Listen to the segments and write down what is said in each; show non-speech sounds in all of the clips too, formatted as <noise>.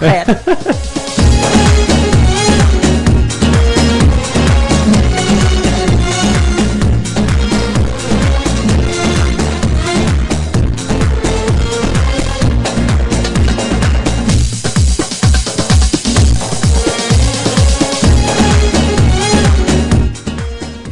خير <laughs>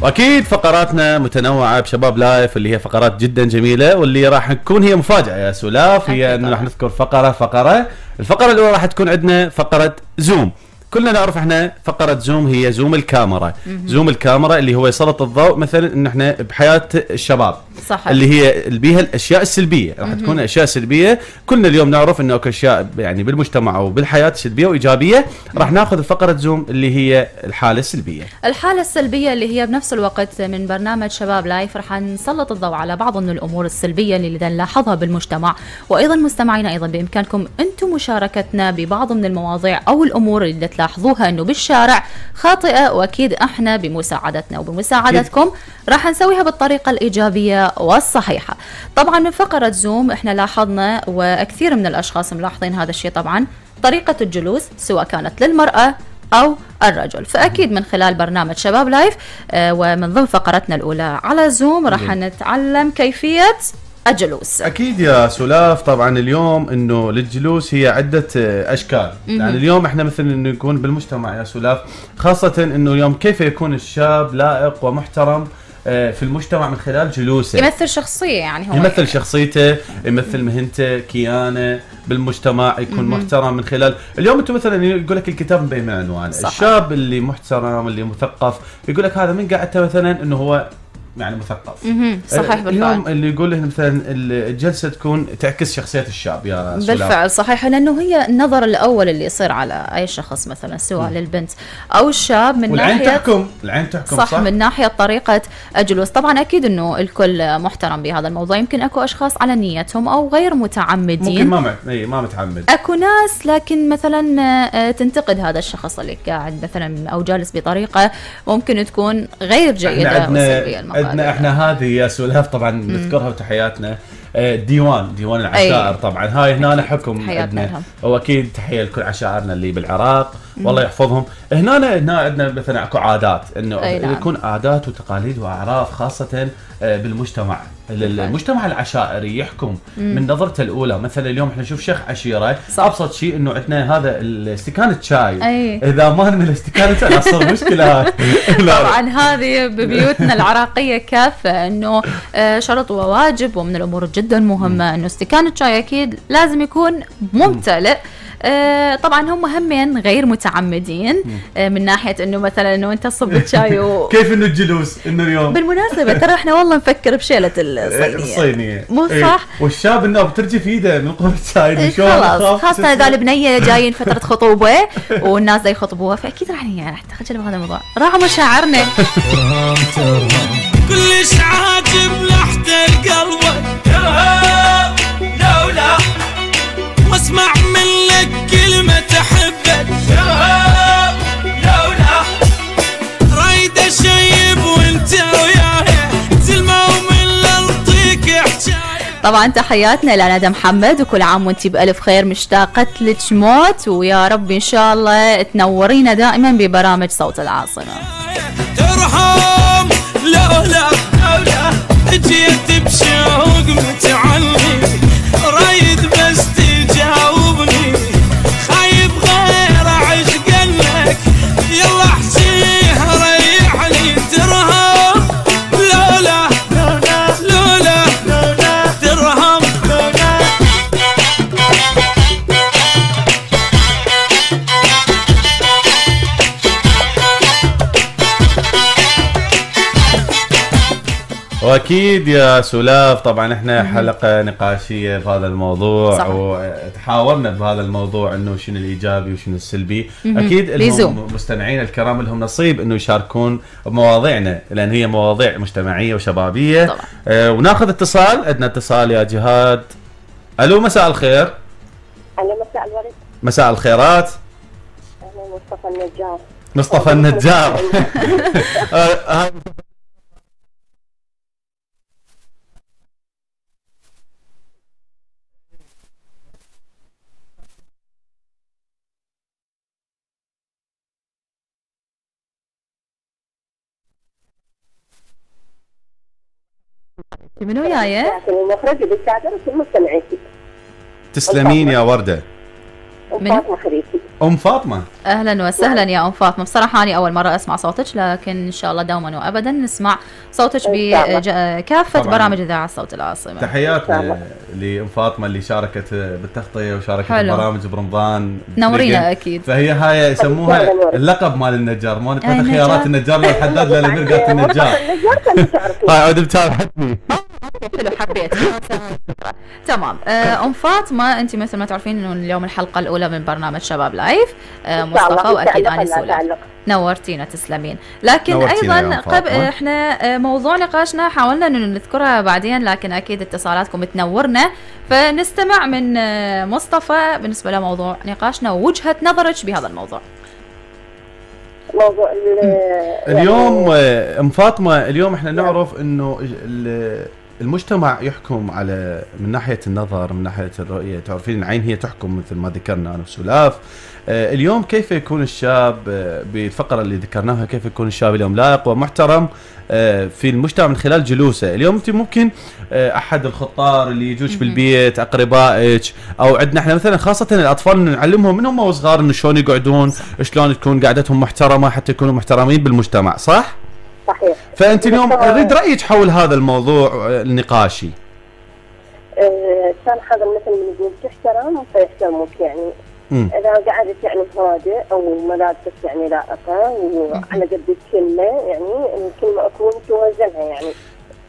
واكيد فقراتنا متنوعة بشباب لايف اللي هي فقرات جدا جميلة واللي راح تكون هي مفاجأة يا سلاف هي إنه راح. نذكر فقرة فقرة. الفقرة الأولى راح تكون عندنا فقرة zoom. كلنا نعرف إحنا فقرة zoom هي zoom الكاميرا. zoom الكاميرا اللي هو يسلط الضوء مثلا إن إحنا بحياة الشباب. صح. اللي هي بيها الأشياء السلبية. راح تكون أشياء سلبية. كلنا اليوم نعرف إنه اكو أشياء يعني بالمجتمع أو بالحياة سلبيه وإيجابية. راح ناخذ فقرة zoom اللي هي الحالة السلبية. الحالة السلبية اللي هي بنفس الوقت من برنامج شباب live رح نسلط الضوء على بعض من الأمور السلبية اللي نلاحظها بالمجتمع. وأيضا مستمعينا أيضا بإمكانكم أنتم مشاركتنا ببعض من المواضيع أو الأمور اللي تلاحظوها أنه بالشارع خاطئة وأكيد إحنا بمساعدتنا وبمساعدتكم راح نسويها بالطريقة الإيجابية والصحيحة. طبعا من فقرة zoom إحنا لاحظنا وكثير من الأشخاص ملاحظين هذا الشيء طبعا طريقة الجلوس سواء كانت للمرأة أو الرجل. فأكيد من خلال برنامج شباب live آه، ومن ضمن فقرتنا الأولى على zoom راح. نتعلم كيفية الجلوس. أكيد يا سلاف طبعا اليوم إنه للجلوس هي عدة أشكال. يعني اليوم إحنا مثل إنه يكون بالمجتمع يا سلاف خاصة إنه اليوم كيف يكون الشاب لائق ومحترم آه، في المجتمع من خلال جلوسه. يمثل شخصية يعني هو. يمثل شخصيته يمثل مهنته كيانه بالمجتمع يكون محترم من خلال. اليوم أنتم مثلا يقول لك الكتاب بين عنوان. الشاب اللي محترم اللي مثقف يقول لك هذا من قعدته مثلا إنه هو يعني مثقف. صحيح اليوم بالفعل. اللي يقول لك مثلا الجلسة تكون تعكس شخصيه الشاب يا سلام. بالفعل صحيح. لأنه هي النظر الأول اللي يصير على أي شخص مثلا سواء للبنت أو الشاب من والعين ناحية تحكم العين تحكم صح, صح, من ناحية طريقة الجلوس. طبعا أكيد إنه الكل محترم بهذا الموضوع. يمكن أكو أشخاص على نيتهم أو غير ممكن متعمدين ما مع... إيه، ما متعمد. أكو ناس لكن مثلا آه، تنتقد هذا الشخص اللي قاعد مثلا أو جالس بطريقة ممكن تكون غير جيدة وسلبية. عندنا إحنا هذه يا سلاف طبعا نذكرها وتحياتنا. آه، ديوان ديوان العشائر. طبعا. هاي هنا حكم عندنا. وأكيد تحية لكل عشائرنا اللي بالعراق. والله يحفظهم. هنا هنا عندنا مثلا اكو عادات إنه أي نعم. يكون عادات وتقاليد وأعراف خاصة آه، بالمجتمع. المجتمع العشائري يحكم من نظرته الأولى. مثلا اليوم إحنا نشوف شيخ عشيرة صح. أبسط شيء إنه عندنا هذا استكانه شاي. أي. إذا ما نمل استكانه شاي تصير مشكلة. <laughs> طبعا هذه ببيوتنا العراقية كافة إنه آه، شرط وواجب ومن الأمور جدا مهمة. إنه استكان الشاي أكيد لازم يكون ممتلئ. طبعا هم همين غير متعمدين. آه، من ناحية إنه مثلا إنه أنت تصب الشاي و... <laughs> كيف إنه الجلوس إنه اليوم؟ بالمناسبة ترى إحنا والله نفكر بشيلة الصينية. الصينية. مو إيه. صح؟ والشاب إنه بترجي في إيده من قوه الشاي إيه، خلاص. تسمع. إذا البنية <laughs> جايين فترة خطوبة والناس دا يخطبوها فأكيد راح يعني راح تخجل بهذا الموضوع. راحوا مشاعرنا <laughs> كلش عاجب قلبك يا لولا واسمع طبعا تحياتنا لندى محمد وكل عام وأنت بألف خير مشتاقة لك موت. ويا رب إن شاء الله تنورينا دائما ببرامج صوت العاصمة. ترحم لولا لولا جيت بشوق متعلي وأكيد يا سلاف طبعا إحنا حلقة نقاشية بهذا الموضوع صح. وتحاورنا بهذا الموضوع إنه شنو الإيجابي وشنو السلبي. أكيد بيزوم. لهم مستمعين الكرام لهم نصيب إنه يشاركون بمواضيعنا لأن هي مواضيع مجتمعية وشبابية. طبعا. آه وناخذ اتصال عندنا اتصال يا جهاد. ألو مساء الخير. أنا مساء الورد. مساء الخيرات. مصطفى النجار. مصطفى النجار. <laughs> من وياي؟ لكن المخرج بالكادر وكل مستمعيتي تسلمين يا وردة. من- خريفي أم فاطمة؟ أهلا وسهلا يا أم فاطمة. بصراحة أنا أول مرة أسمع صوتك لكن إن شاء الله دوما وابدا نسمع صوتك. بكافة. برامج إذاعة صوت العاصمة. الله. لأم فاطمة اللي شاركت بالتغطية وشاركت حلو. برامج برمضان. نورينا أكيد. فهي هاي يسموها. اللقب مال النجار. مو نجار. خيارات النجار. لا الحداد لا قالت النجار. <laughs> هاي عود متابعتني حلو حبيت. تمام. آه، أم فاطمة أنت مثل ما تعرفين إنه اليوم الحلقة الأولى من برنامج شباب لايف. الله. مصطفى وأكيد تعلق أنا لا سولف تعلق. نورتينا تسلمين. لكن نورتينا أيضا قبل. إحنا آه، موضوع نقاشنا حاولنا إنه نذكرها بعدين لكن أكيد اتصالاتكم تنورنا. فنستمع من مصطفى بالنسبة لموضوع نقاشنا ووجهة نظرك بهذا الموضوع. موضوع ال- يعني اليوم آه، أم فاطمة اليوم إحنا نعرف إنه ال- المجتمع يحكم على من ناحية النظر من ناحية الرؤية. تعرفين العين هي تحكم مثل ما ذكرنا أنا وسلاف آه، اليوم كيف يكون الشاب آه، بالفقرة اللي ذكرناها كيف يكون الشاب اليوم؟ لائق ومحترم آه، في المجتمع من خلال جلوسه. اليوم أنت ممكن أحد الخطار اللي يجوش بالبيت أقربائك أو عندنا إحنا مثلا خاصة الأطفال نعلمهم من هم وصغار إنه شلون يقعدون شلون تكون قعدتهم محترمة حتى يكونوا محترمين بالمجتمع صح؟ صحيح. فأنت اليوم بالضبط. أريد رأيك حول هذا الموضوع آه، النقاشي. آه، كان هذا المثل من يقول تحترم فيحترمك يعني. مم. إذا قعدت يعني هادئ أو ملابسك يعني لائقه وعلى قد الكلمة يعني الكلمة أكون توازنها يعني.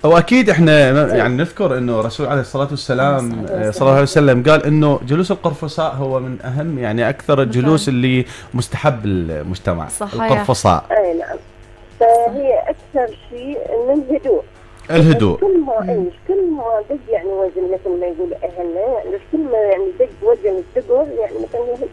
وأكيد إحنا يعني نذكر إنه الرسول عليه الصلاة والسلام آه، صلى الله عليه وسلم قال إنه جلوس القرفصاء هو من أهم يعني أكثر الجلوس اللي مستحب المجتمع صحيح. القرفصاء. أي نعم. فهي أكثر شيء من الهدوء. الهدوء. كل ما إيش كل ما دق يعني وزن مثل ما يقول أهلنا يعني كل ما يعني دق وزن الثقل يعني مثلا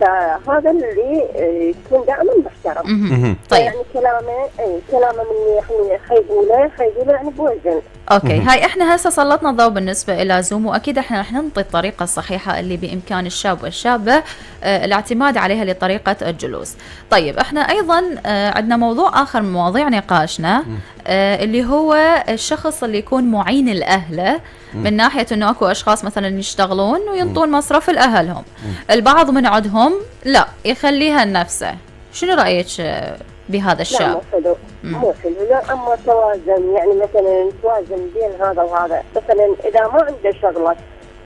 فهذا اللي آه، يكون دائما محترم. طيب يعني كلامه اي كلامه من يعني حيقوله حيقوله يعني بوزن okay. هاي إحنا هسه سلطنا الضوء بالنسبة إلى zoom وأكيد إحنا رح ننطي الطريقة الصحيحة اللي بإمكان الشاب والشابة آه، الاعتماد عليها لطريقة الجلوس. طيب إحنا أيضا آه، عندنا موضوع آخر من مواضيع نقاشنا آه، اللي هو الشخص اللي يكون معين لأهله من ناحية إنه أكو أشخاص مثلا يشتغلون وينطون مصرف لأهلهم. البعض من عندهم لا يخليها لنفسه. شنو رأيك بهذا لا الشاب؟ مو حلو. مو حلو. لا أما توازن يعني مثلا توازن بين هذا وهذا. مثلا إذا ما عنده شغلة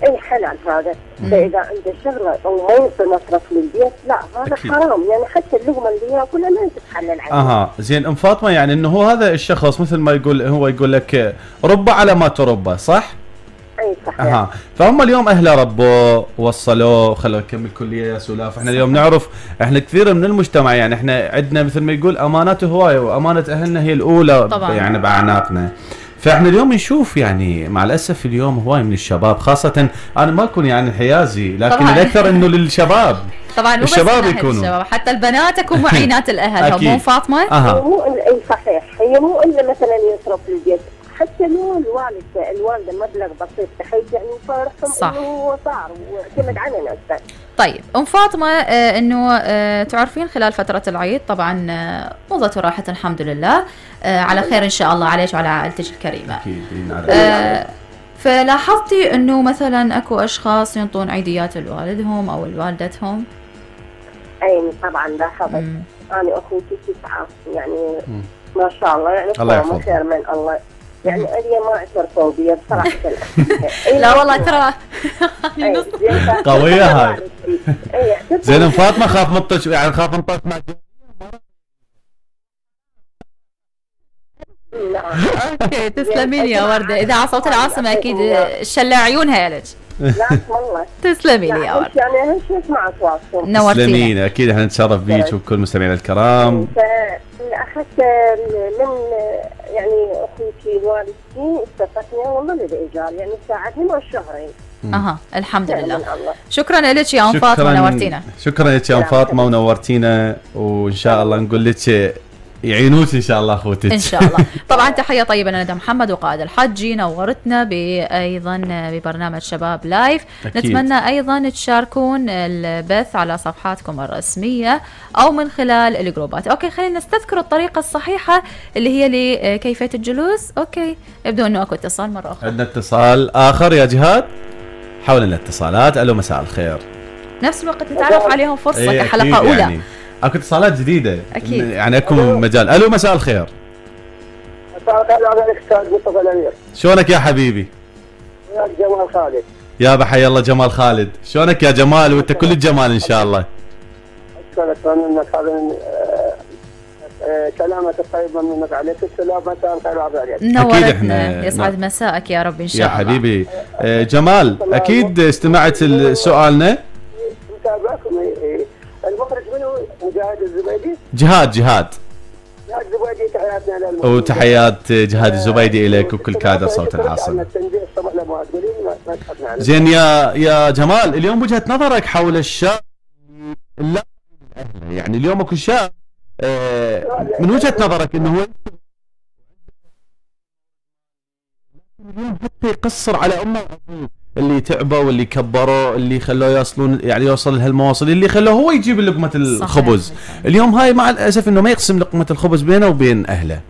أي حلال هذا. فإذا عنده شغلة أو ما يعطي مصرف للبيت لا هذا أكيد. حرام. يعني حتى اللقمة اللي يأكلها ما تتحلل عنه أها. زين أم فاطمة يعني إنه هو هذا الشخص مثل ما يقول هو يقول لك آه، رب على ما تربى صح؟ أي صحيح أها فهم اليوم اهله ربوه وصلوه خلوه يكمل كلية يا سلاف إحنا اليوم نعرف إحنا كثير من المجتمع يعني إحنا عندنا مثل ما يقول امانات هواية وأمانة أهلنا هي الأولى طبعاً. يعني باعناقنا فإحنا اليوم نشوف يعني مع الأسف اليوم هواي من الشباب خاصة أنا ما أكون يعني حيازي لكن طبعاً. الأكثر إنه للشباب طبعا مو بس الشباب ناحية يكونوا. الشباب حتى البنات يكون معينات <laughs> الاهل. مو فاطمة؟ أها مو صحيح هي مو إلا مثلا يصرف للبيت حتى لو الوالد الوالده مبلغ بسيط بحيث يعني يفرحهم صح. إنه هو صار واعتمد على نفسه طيب أم فاطمة آه إنه آه تعرفين خلال فترة العيد طبعا آه موضته راحت الحمد لله آه على خير إن شاء الله عليك وعلى عائلتك الكريمة أكيد. آه فلاحظتي إنه مثلا أكو أشخاص ينطون عيديات لوالدهم أو لوالدتهم أي طبعا لاحظت. أنا أخوتي تسعة يعني مم. ما شاء الله يعني الله. خير من الله يعني أنا ما اعترفوا بي بصراحة. <laughs> لا والله ترى. زين، ف- قوية هاي. زين فاطمة خاف نطش يعني خاف نطش مع نعم. أوكي تسلمين يا وردة. اذاعه صوت العاصمة أكيد شل عيونها لك لا والله. <laughs> تسلمي لي يا أنت يعني أهم شيء اسمع أصواتكم. نورتينا. تسلمين أكيد إحنا نتشرف بيك وبكل مستمعينا الكرام. فاخذت من يعني أخوتي والدتي استفدنا والله للايجار يعني ساعدني ما شهرين أها الحمد خير لله. شكرا لك يا أم فاطمة نورتينا. شكرا لك يا أم فاطمة ونورتينا وإن شاء الله نقول لك يعينوك إن شاء الله اخوتك إن شاء الله. <laughs> طبعا تحية طيبة لندى محمد وقائد الحجي نورتنا أيضا ببرنامج شباب live. أكيد. نتمنى أيضا تشاركون البث على صفحاتكم الرسمية أو من خلال الجروبات. okay خلينا نستذكر الطريقة الصحيحة اللي هي لكيفية الجلوس. okay يبدو إنه أكو اتصال مرة أخرى. عندنا اتصال آخر يا جهاد. حول الاتصالات ألو مساء الخير. نفس الوقت نتعرف عليهم فرصة إيه، كحلقة أولى. يعني. أكو اتصالات جديدة. أكيد. يعني أكو مجال. ألو مساء الخير. مساء الخير على الاستاذ مصطفى الامير شلونك يا حبيبي؟ وياك جمال خالد يا بحي الله جمال خالد. شلونك يا جمال؟ وأنت كل الجمال إن شاء الله. اشكرك منك هذا كلامك الطيب منك عليك السلام مساء الخير عليك نورتنا يسعد مساءك يا رب إن شاء يا الله. حبيبي. آه، جمال أكيد استمعت ل- سؤالنا متابعكم. المخرج منو مجاهد الزبيدي. جهاد جهاد. مجاهد الزبيدي تحياتنا وتحيات جهاد الزبيدي إليك وكل كادر صوت العاصمة. زين يا يا جمال اليوم وجهة نظرك حول الشاب لا يعني اليوم أكو شاب آه، من وجهة نظرك إنه هو اليوم حتى يقصر على امه وابوه اللي تعبوا واللي كبروا اللي خلوه يصلون يعني يوصل لهالمواصل اللي خلوه هو يجيب لقمة الخبز. صحيح. اليوم هاي مع الأسف إنه ما يقسم لقمة الخبز بينه وبين أهله.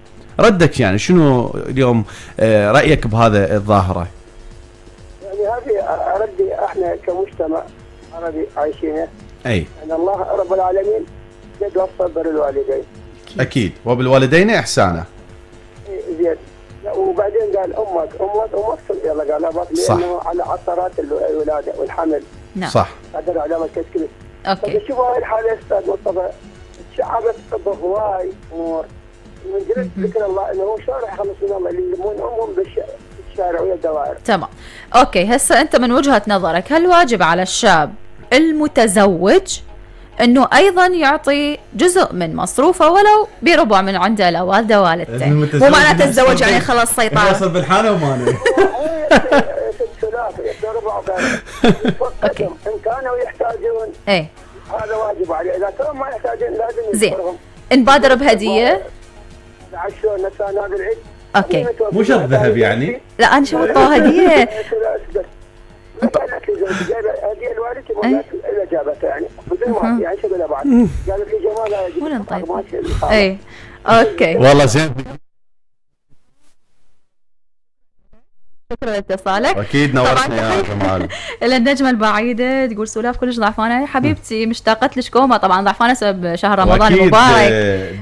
ردك يعني شنو اليوم آه، رأيك بهذا الظاهرة؟ يعني هذه أردي إحنا كمجتمع عربي عايشينه أي. إن الله رب العالمين قد وصى بر الوالدين أكيد. وبالوالدين إحسانا. إيه، زين. وبعدين قال أمك أمك أمك يلا قال؟ صح. لأنه على عثرات الولادة والحمل. نعم. صح. قدر علامه تشكيل أوكي. شوف هاي الحالة أستاذ مصطفى الشعب تطبخ هواي أمور. من جلد ذكر الله إنه هو شارع يخلص من الله اللي يلمون أمهم بالش- بالشارع ويا الدوائر. تمام. أوكي هسه أنت من وجهة نظرك هل واجب على الشاب المتزوج إنه أيضا يعطي جزء من مصروفه ولو بربع من عنده لوالده والدته مو معناته تتزوج يعني خلاص سيطرة. ثلاث يبدا ربع أوكي. إن كانوا يحتاجون إيه. هذا واجب عليه. إذا كانوا ما يحتاجون لازم زين. نبادر بهدية. عشان العيد. أوكي. مو شرط ذهب يعني. لا أنا شو هدية. <laughs> ما قالت لي زوجي جايبه هديه لوالدتي ما أي. قالت الا جابتها يعني بدون ما يعني بعد قالت لي جمال ولا طيب. إيه أوكي والله زين شكرا لإتصالك أكيد نورتنا يا. جمال <laughs> إلى النجمة البعيدة تقول سولاف كلش ضعفانة يا حبيبتي مشتاقة لك كوما طبعا ضعفانة بسبب شهر رمضان المبارك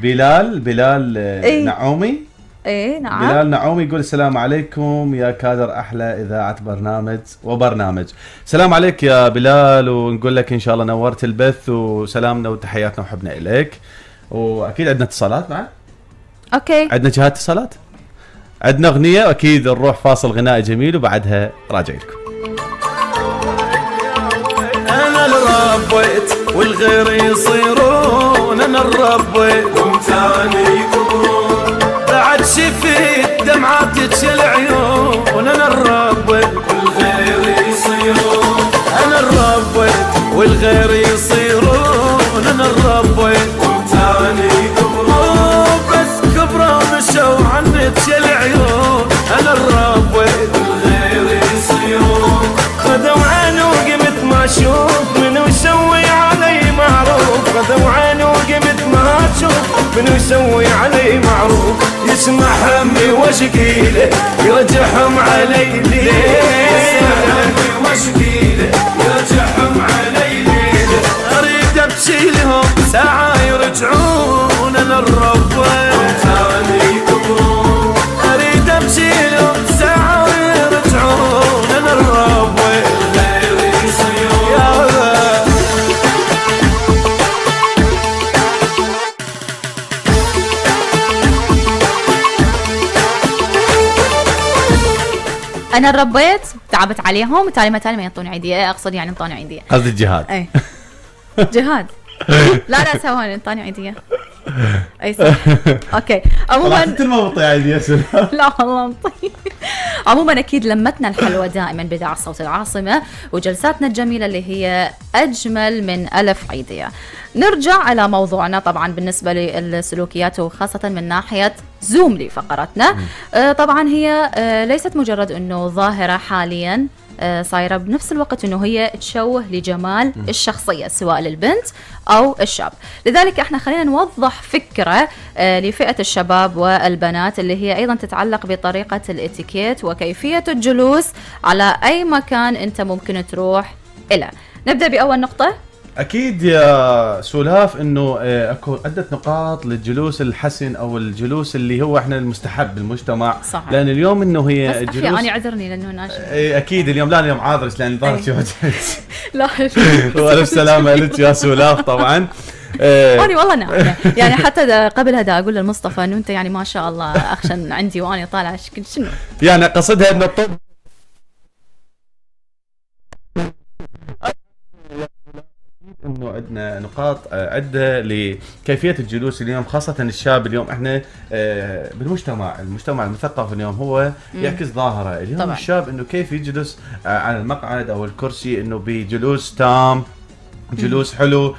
بلال بلال آه، إي. نعومي إيه نعم. بلال نعومي يقول السلام عليكم يا كادر أحلى إذاعة برنامج وبرنامج. سلام عليك يا بلال ونقول لك إن شاء الله نورت البث وسلامنا وتحياتنا وحبنا إليك. وأكيد عندنا اتصالات معك أوكي. عندنا جهات اتصالات؟ عندنا أغنية أكيد نروح فاصل غنائي جميل وبعدها راجع لكم. أنا اللي ربيت والغير يصيرون أنا اللي ربيت ومتاني يكبرون شفيت دمعاتك العيون أنا اللي ربيت والغير يصيرون. أنا اللي ربيت والغير يصيرون. أنا اللي ربيت ومتاني يكبرون بس كبروا مشوا عنك العيون أنا اللي ربيت والغير يصيرون. خذوا عيني وقمت ما أشوف. منو يسوي علي معروف. خذوا عيني وقمت ما أشوف. منو يسوي علي معروف. يسمع همي واشكيله يرجعهم علي ليه يسمع همي واشكيله يرجعهم علي ليه أريد ابكي لهم ساعة يرجعون أنا أنا ربيت تعبت عليهم وتالي ما تالي ما يعطوني عيدية. أقصد يعني انطوني عيدية. قصدي الجهاد. اي جهاد. <laughs> لا لا سواني انطوني عيدية. <laughs> اي صح. <laughs> أوكي. عموما انت المبطي عادي يا سلام. <laughs> لا والله طيب عموما أكيد لمتنا الحلوه دائما بإذاعة صوت العاصمة وجلساتنا الجميلة اللي هي أجمل من ألف عيديه. نرجع على موضوعنا طبعا بالنسبة للسلوكيات وخاصة من ناحية زوم لفقرتنا. آه طبعا هي آه ليست مجرد إنه ظاهرة حاليا. صايرة بنفس الوقت إنه هي تشوه لجمال الشخصية سواء للبنت أو الشاب. لذلك إحنا خلينا نوضح فكرة آه، لفئة الشباب والبنات اللي هي أيضا تتعلق بطريقة الإتيكيت وكيفية الجلوس على أي مكان أنت ممكن تروح إلى. نبدأ بأول نقطة. أكيد يا سولاف إنه آه، أكو عدة نقاط للجلوس الحسن أو الجلوس اللي هو إحنا المستحب بالمجتمع صح. لأن اليوم إنه بس هي أخي جلوس. أنا عذرني لأنه ناشف إيه، أكيد اليوم لا اليوم عاذرس لأن ظهرت وجهت <laughs> لا <laughs> وألف سلامة لك يا سولاف طبعا. آه، أنا والله ناعمة يعني حتى قبل هذا أقول للمصطفى إنه أنت يعني ما شاء الله أخشن عندي وأنا طالعة شكل شنو؟ يعني قصدها إنه الطب انه عندنا نقاط آه، عدة لكيفية الجلوس اليوم خاصة الشاب اليوم. إحنا آه، بالمجتمع المجتمع المثقف اليوم هو يعكس ظاهرة. اليوم طبعاً. الشاب إنه كيف يجلس آه، على المقعد أو الكرسي إنه بجلوس تام جلوس حلو.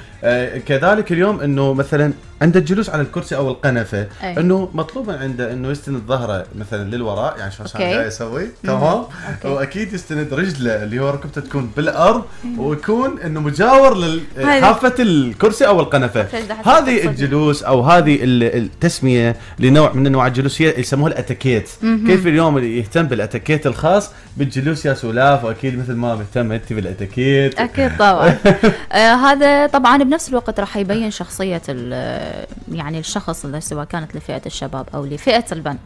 كذلك اليوم إنه مثلا عند الجلوس على الكرسي أو القنفة أي. إنه مطلوب عنده إنه يستند ظهره مثلا للوراء يعني أوكي. أنا جاي أسوي تمام. وأكيد يستند رجله اللي هو ركبته تكون بالأرض ويكون إنه مجاور لحافه الكرسي أو القنفة. هذه. الجلوس أو هذه ال- التسمية لنوع من أنواع الجلوس هي يسموها الاتيكيت كيف اليوم اللي يهتم بالاتيكيت الخاص؟ بالجلوس يا سولاف وأكيد مثل ما مهتم أنت بالاتيكيت أكيد طبعا. <laughs> آه هذا طبعا بنفس الوقت راح يبين شخصية ال- يعني الشخص اللي سواء كانت لفئة الشباب أو لفئة البنات.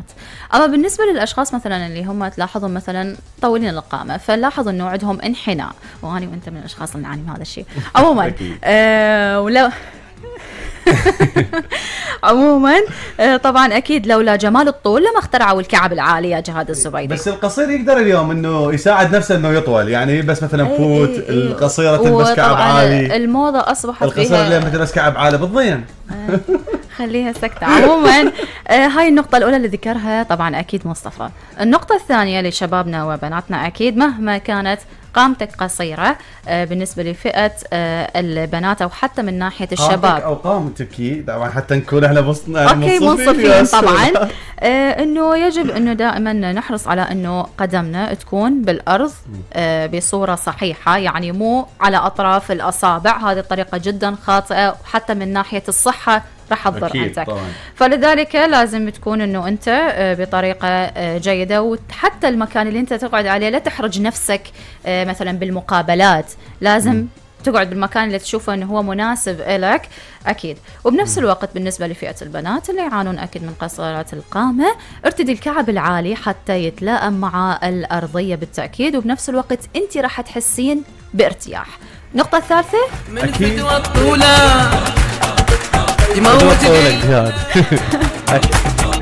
أما بالنسبة للأشخاص مثلا اللي هم تلاحظهم مثلا طويلين القامة فلاحظ أنه عندهم انحناء. وأنا وأنت من الأشخاص اللي نعاني من هذا الشيء. عموما. آه ولو <laughs> عموما آه طبعا أكيد لولا جمال الطول لما اخترعوا الكعب العالي يا جهاد الزبيدي بس القصير يقدر اليوم إنه يساعد نفسه إنه يطول يعني بس مثلا إي فوت إي إي. القصيرة تلبس كعب عالي. الموضة أصبحت القصيرة اللي تلبس كعب عالي بالضين خليها سكتة. عموما آه، هاي النقطة الأولى اللي ذكرها طبعا أكيد مصطفى. النقطة الثانية لشبابنا وبناتنا أكيد مهما كانت قامتك قصيرة آه، بالنسبة لفئة آه، البنات أو حتى من ناحية الشباب. أو قامتك طبعا حتى نكون إحنا أوكي منصفين طبعا. <laughs> آه إنه يجب إنه دائما نحرص على إنه قدمنا تكون بالأرض آه بصورة صحيحة يعني مو على أطراف الأصابع. هذه الطريقة جدا خاطئة وحتى من ناحية الصحة راح تضر عندك طبعاً. فلذلك لازم تكون إنه أنت آه، بطريقة آه، جيدة وحتى المكان اللي أنت تقعد عليه لا تحرج نفسك آه، مثلا بالمقابلات. لازم تقعد بالمكان اللي تشوفه إنه هو مناسب لك أكيد. وبنفس الوقت بالنسبة لفئة البنات اللي يعانون أكيد من قصرات القامة ارتدي الكعب العالي حتى يتلائم مع الأرضية بالتأكيد وبنفس الوقت انت راح تحسين بارتياح. النقطه الثالثه من أكيد. فدوى الطولة يموت قولك جهاد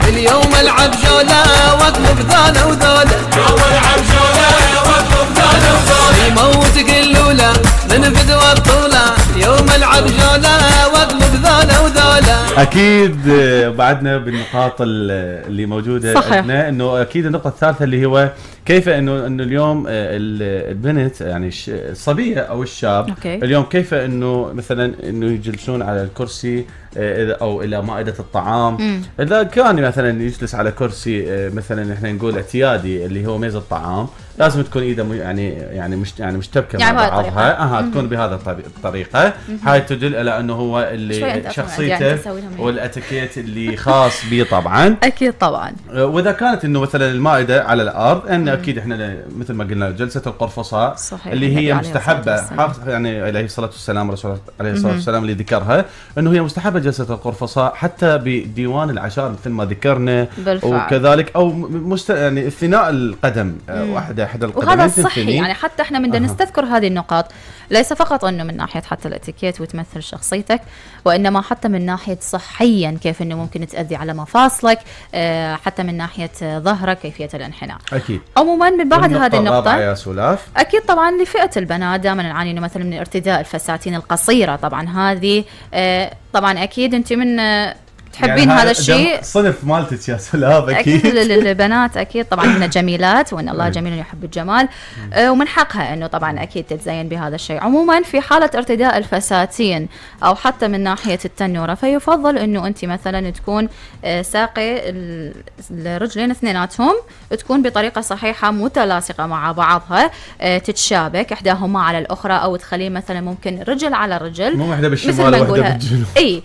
اليوم العب جولة واطلب ذولا وذولا يوم العب جولة واطلب ذولا وذولا يموت قلولة من فدوى الطولة. يوم العب جولة واطلب ذولا وذولا أكيد آه، بعدنا بالنقاط ال- اللي موجودة صحيح. عندنا إنه أكيد النقطة الثالثة اللي هو كيف إنه إنه اليوم آه، ال- البنت يعني الصبية أو الشاب أوكي. اليوم كيف إنه مثلا إنه يجلسون على الكرسي آه، إذا- أو إلى مائدة الطعام مم. إذا كان مثلا يجلس على كرسي مثلا إحنا نقول اعتيادي اللي هو ميز الطعام لازم تكون إيده يعني يعني مش يعني مشتبكة يعني مع. بعضها. أها تكون بهذا الطري- الطريقة. هاي تدل على أنه هو اللي شخصيته يعني؟ والأتيكيت اللي خاص به طبعا. <laughs> أكيد طبعا. وإذا كانت إنه مثلا المائدة على الأرض إن أكيد إحنا مثل ما قلنا جلسة القرفصاء صحيح. اللي هي مستحبة يعني عليه الصلاة والسلام رسول عليه الصلاة والسلام اللي ذكرها إنه هي مستحبة جلسة القرفصاء حتى بديوان العشاء مثل ما ذكرنا بالفعل. وكذلك أو مست يعني الثناء القدم آه، احد القدمين وهذا صحي. يعني حتى إحنا بدنا. نستذكر هذه النقاط. ليس فقط إنه من ناحية حتى الإتيكيت وتمثل شخصيتك وإنما حتى من ناحية صحيا كيف إنه ممكن تاذي على مفاصلك آه، حتى من ناحية ظهرك كيفية الانحناء. أكيد. عموما من بعد هذه النقطة يا سلاف. أكيد طبعا لفئة البنات دائما نعاني إنه مثلا من ارتداء الفساتين القصيرة. طبعا هذه آه، طبعا أكيد أنت من آه، تحبين هذا الشيء؟ صنف مالتك يا سلاف أكيد. أكيد. <laughs> البنات أكيد. طبعا من جميلات وإن الله <laughs> جميل يحب الجمال. آه، ومن حقها إنه طبعا أكيد تتزين بهذا الشيء. عموما في حالة ارتداء الفساتين أو حتى من ناحية التنورة فيفضل إنه أنت مثلا تكون آه، ساقي ال- الرجلين اثنيناتهم تكون بطريقة صحيحة متلاصقة مع بعضها آه، تتشابك إحداهما على الأخرى أو تخليه مثلا ممكن رجل على رجل. مو واحدة بالشمال ما واحدة بالجنوب. إي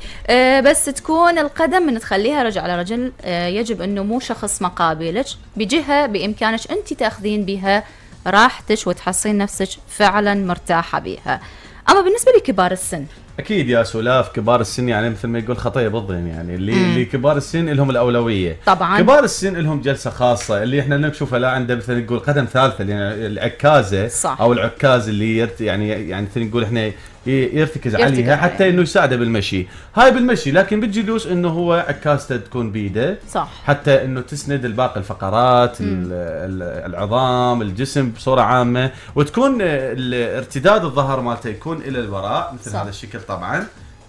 بس تكون القدم من تخليها رجل على رجل آه يجب أنه مو شخص مقابلك بجهة بإمكانك أنت تأخذين بها راحتك وتحصين نفسك فعلا مرتاحة بها أما بالنسبة لكبار السن؟ أكيد يا سلاف كبار السن يعني مثل ما يقول خطيه بالضين يعني. اللي اللي كبار السن لهم الأولوية. طبعا. كبار السن لهم جلسة خاصة. اللي إحنا نشوفها لا عنده مثلا نقول قدم ثالثة يعني العكازة صح. أو العكاز اللي يعني يعني مثل نقول إحنا يرتكز يرتكز عليها حتى عليها. إنه يساعده بالمشي. هاي بالمشي لكن بالجلوس إنه هو عكازته تكون بيده. صح. حتى إنه تسند الباقي الفقرات ال- ال- العظام الجسم بصورة عامة. وتكون ال- ارتداد الظهر مالته يكون إلى الوراء مثل صح. هذا الشكل طبعا.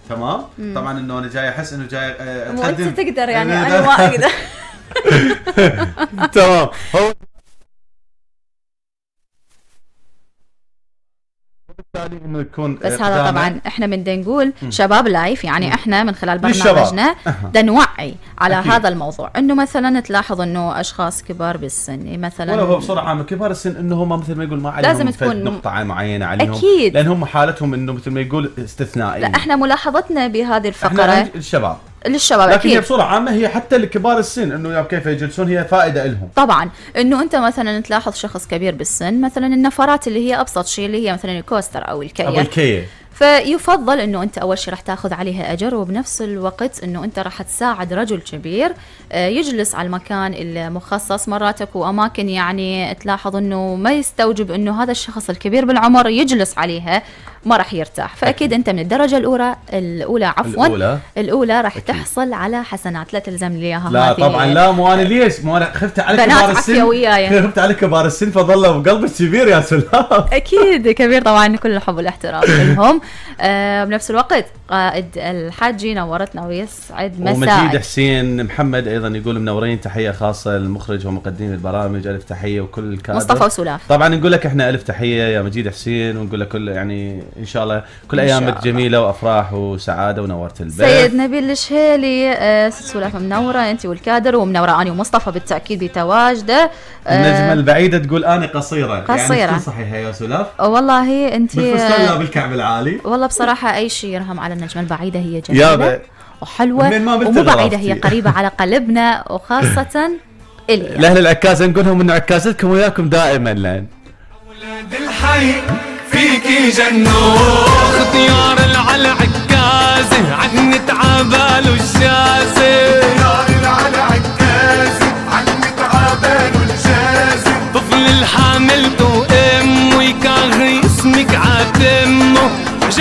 تمام؟ طبعا إنه أنا جاي أحس إنه جاي آه، مو أنت تقدر يعني <laughs> أنا ما أقدر <laughs> <laughs> تمام. هو وبالتالي إنه يكون بس هذا طبعا إحنا من نقول شباب لايف يعني إحنا من خلال. برنامجنا. دا <laughs> نوعي على أكيد. هذا الموضوع إنه مثلا تلاحظ إنه أشخاص كبار بالسن مثلا ولا هو بصوره عامة كبار السن إنه هم مثل ما يقول ما عليهم لازم تكون- نقطة معينة عليهم أكيد. لأن هم حالتهم إنه مثل ما يقول استثنائية لا إحنا ملاحظتنا بهذه إحنا الفقرة الشباب للشباب لكن هي أكيد بصورة عامة هي حتى لكبار السن إنه كيف يجلسون هي فائدة لهم طبعا. إنه أنت مثلا تلاحظ شخص كبير بالسن مثلا النفرات اللي هي أبسط شيء اللي هي مثلا الكوستر أو ابو الكيا. الكيا فيفضل إنه أنت أول شيء راح تاخذ عليها أجر وبنفس الوقت إنه أنت راح تساعد رجل كبير آه، يجلس على المكان المخصص مرات اكو اماكن يعني تلاحظ إنه ما يستوجب إنه هذا الشخص الكبير بالعمر يجلس عليها ما راح يرتاح فأكيد أنت من الدرجة الأولى الأولى عفوا الأولى. الأولى راح أكيد. تحصل على حسنات لا تلزم لي إياها لا. طبعا لا مو أنا ليش مو أنا خفت على كبار السن وياي. خفت على كبار السن فظلوا بقلبك كبير يا سلاف أكيد كبير طبعا كل الحب والاحترام لهم آه بنفس الوقت قائد الحاجي نورتنا ويسعد ومجيد مساءك حسين محمد أيضا يقول منورين تحية خاصة للمخرج ومقدمي البرامج ألف تحية وكل الكادر مصطفى وسلاف. طبعا نقول لك إحنا ألف تحية يا مجيد حسين ونقول لك كل يعني إن شاء الله كل أيامك. جميلة وأفراح وسعادة ونورت البيت. سيد نبيل الشهيلي آه ست سلاف منورة أنت والكادر ومنورة أني ومصطفى بالتأكيد بتواجده. النجمة البعيدة تقول أنا قصيرة قصيرة. يعني صحيحة يا سلاف؟ والله أنت بالفستان لا بالكعب العالي. والله بصراحة أي شيء يرهم على النجمة البعيدة هي يا جميله ب- وحلوة من ما ومو. بعيدة هي قريبة على قلبنا وخاصة <laughs> الي لأهل العكازه نقول لهم إنه عكازتكم وياكم دائما لأن. ولاد الحي فيكي جنون. اختيار العلى عكازه عن تعبان والشازه طفل الحامل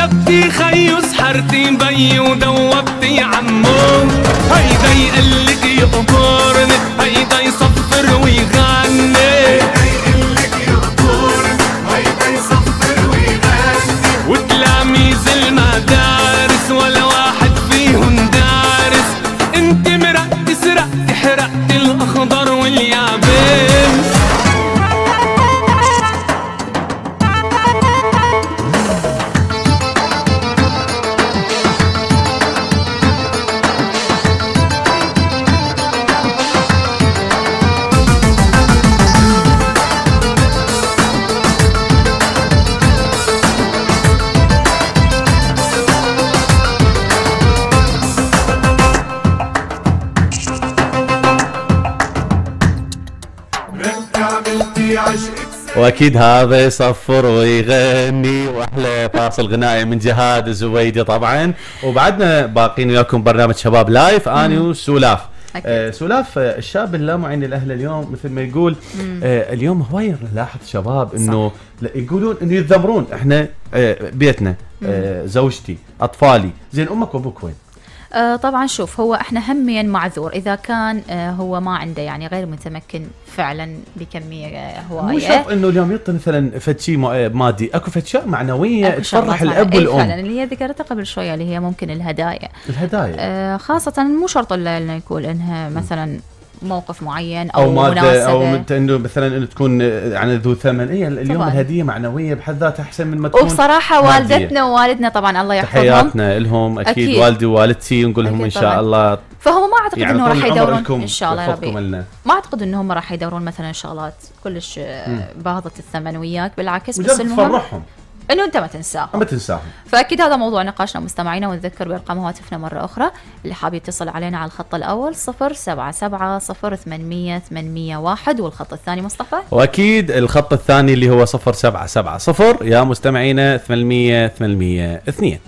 جبتي خيو سحرتي بي ودوبتي عمو. هيدا يقلك يقبرني هيدا واكيد هذا يصفر ويغني وأحلى فاصل غنائي من جهاد الزبيدي طبعا. وبعدنا باقين وياكم برنامج شباب live آني وسولاف. آه سولاف آه الشاب اللامعين الاهل اليوم مثل ما يقول آه اليوم هواي نلاحظ شباب إنه يقولون إنه يتذمرون. إحنا آه بيتنا آه زوجتي أطفالي زين أمك وأبوك وين؟ آه طبعا شوف هو إحنا هميا معذور. إذا كان آه هو ما عنده يعني غير متمكن فعلا بكمية آه مو هوايه شرط إنه اليوم يعطي مثلا فد شيء مو- مادي. أكو فد شيء معنويه تفرح الأب معينة. إي فعلا والام اللي هي ذكرتها قبل شوية اللي هي ممكن الهدايا. الهدايا. آه خاصة مو شرط الا انه يكون إنها مثلا موقف معين أو أو, مادة أو إنه مثلا إنه تكون يعني ذو ثمن. هي اليوم طبعاً. الهدية معنوية بحد ذاتها أحسن من ما تكون وبصراحة. والدتنا ووالدنا طبعا الله يحفظهم. تحياتنا لهم أكيد, أكيد. والدي ووالدتي نقول لهم إن شاء طبعاً. الله. فهم ما أعتقد يعني إنه راح يدورون إن شاء الله ربي. لنا ما أعتقد انهم راح يدورون مثلا شغلات كلش باهظه الثمن وياك. بالعكس بس المهم تفرحهم. إنه أنت ما تنساهم. ما تنساهم. فأكيد هذا موضوع نقاشنا مستمعينا ونذكر بأرقام هواتفنا مرة أخرى. اللي حاب يتصل علينا على الخط الأول 077 0800 801 والخط الثاني مصطفى. وأكيد الخط الثاني اللي هو 0770 يا مستمعينا 800 800 2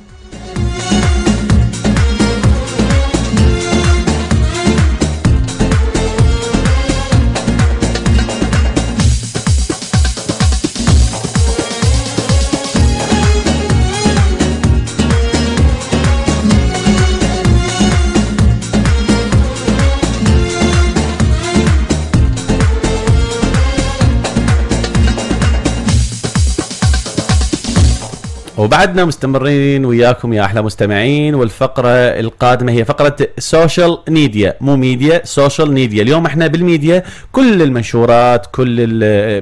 وبعدنا مستمرين وياكم يا أحلى مستمعين والفقرة القادمة هي فقرة social media مو media social media اليوم إحنا بالميديا كل المنشورات كل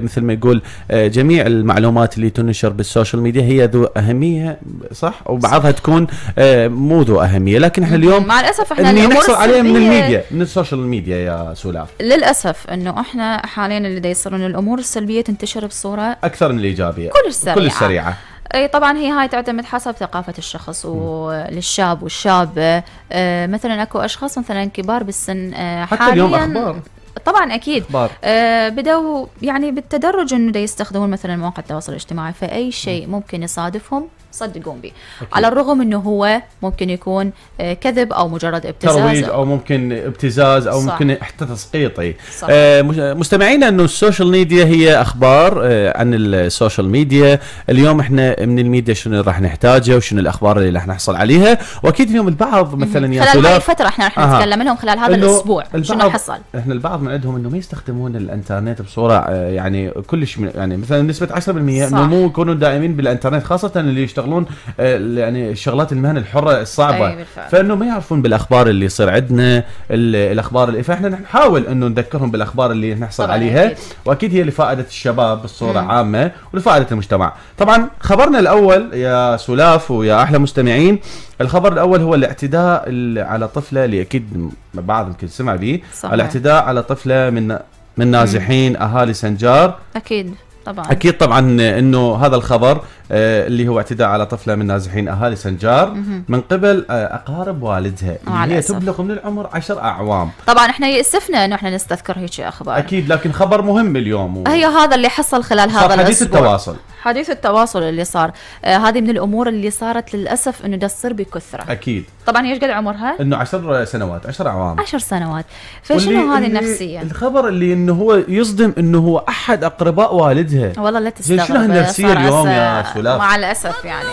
مثل ما يقول آه، جميع المعلومات اللي تنشر بال social media هي ذو أهمية صح؟ وبعضها تكون آه، مو ذو أهمية. لكن إحنا اليوم مع الأسف إحنا نحصل عليه من الميديا من ال social media يا سولاف. للأسف إنه إحنا حاليا اللي دا يصير انه الأمور السلبية تنتشر بصورة أكثر من الإيجابية كلش سريعه كل السريعة. اي طبعا هي هاي تعتمد حسب ثقافة الشخص وللشاب والشابة. آه، مثلا أكو أشخاص مثلا كبار بالسن آه، حتى حاليا اليوم أخبار. طبعا أكيد. آه، بدأوا يعني بالتدرج إنه يستخدمون مثلا مواقع التواصل الاجتماعي فأي شيء ممكن يصادفهم صدقون به. على الرغم إنه هو ممكن يكون آه، كذب أو مجرد ابتزاز. ترويج أو ممكن ابتزاز أو صح. ممكن حتى تسقيطي. آه مستمعينا إنه ال social media هي أخبار آه عن ال social media. اليوم إحنا من الميديا شنو راح نحتاجه وشنو الأخبار اللي راح نحصل عليها. وأكيد اليوم البعض مثلا يا خلال هاي الفترة إحنا راح. نتكلم لهم خلال هذا الأسبوع شنو حصل إحنا البعض من عندهم انه ما يستخدمون الإنترنت بصورة آه، يعني كلش يعني مثلا نسبة 10% انه. مو يكونوا دائمين بالإنترنت خاصة اللي يشتغلون آه، يعني الشغلات المهن الحرة الصعبة أي بالفعل. فانه ما يعرفون بالأخبار اللي يصير عندنا ال- الأخبار اللي فإحنا نحاول إنه نذكرهم بالأخبار اللي نحصل عليها أكيد. وأكيد هي لفائدة الشباب بصورة عامة ولفائدة المجتمع طبعا خبرنا الأول يا سلاف ويا أحلى مستمعين الخبر الأول هو الاعتداء ال- على طفلة اللي أكيد بعض يمكن سمع به. صحيح. الاعتداء على طفلة من من نازحين أهالي سنجار. أكيد طبعا. أكيد طبعا إنه هذا الخبر آه، اللي هو اعتداء على طفلة من نازحين أهالي سنجار. من قبل آه، أقارب والدها اللي هي. تبلغ من العمر عشر أعوام. طبعا إحنا يأسفنا إنه إحنا نستذكر هيك أخبار. أكيد لكن خبر مهم اليوم و- هي هذا اللي حصل خلال هذا حديث الأسبوع. التواصل. حديث التواصل اللي صار. آه هذه من الأمور اللي صارت للأسف إنه تصير بكثرة. أكيد. طبعا هي إيش قد عمرها؟ إنه عشر سنوات عشر اعوام عشر سنوات. واللي- فشنو هذه النفسيه الخبر اللي إنه هو يصدم إنه هو أحد أقرباء والدها. والله لا تستغرب شنو هالنفسية صار اليوم يا سلاف؟ مع الأسف يعني.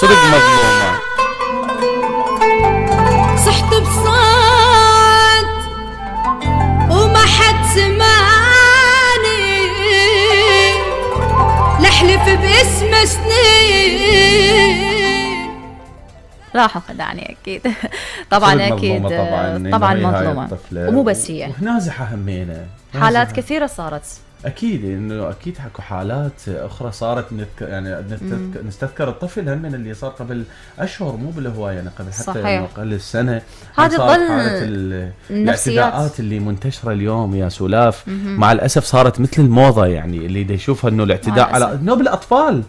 صدق مظلومه باسم سنين. راحوا خدعني <laughs> أكيد. طبعا أكيد مظلومة طبعا طبعا مظلومة. ومو بس هي. ونازحه همينة. حالات. كثيرة صارت. أكيد إنه أكيد حكوا حالات أخرى صارت نتك يعني نستذكر, نستذكر الطفل هم من اللي صار قبل أشهر مو بالهواية يعني قبل حتى صحيح. قبل حالة ال- النفسيات. الاعتداءات اللي منتشرة اليوم يا سلاف مع الأسف صارت مثل الموضة يعني اللي دا يشوفها إنه الاعتداء على. إنه بالأطفال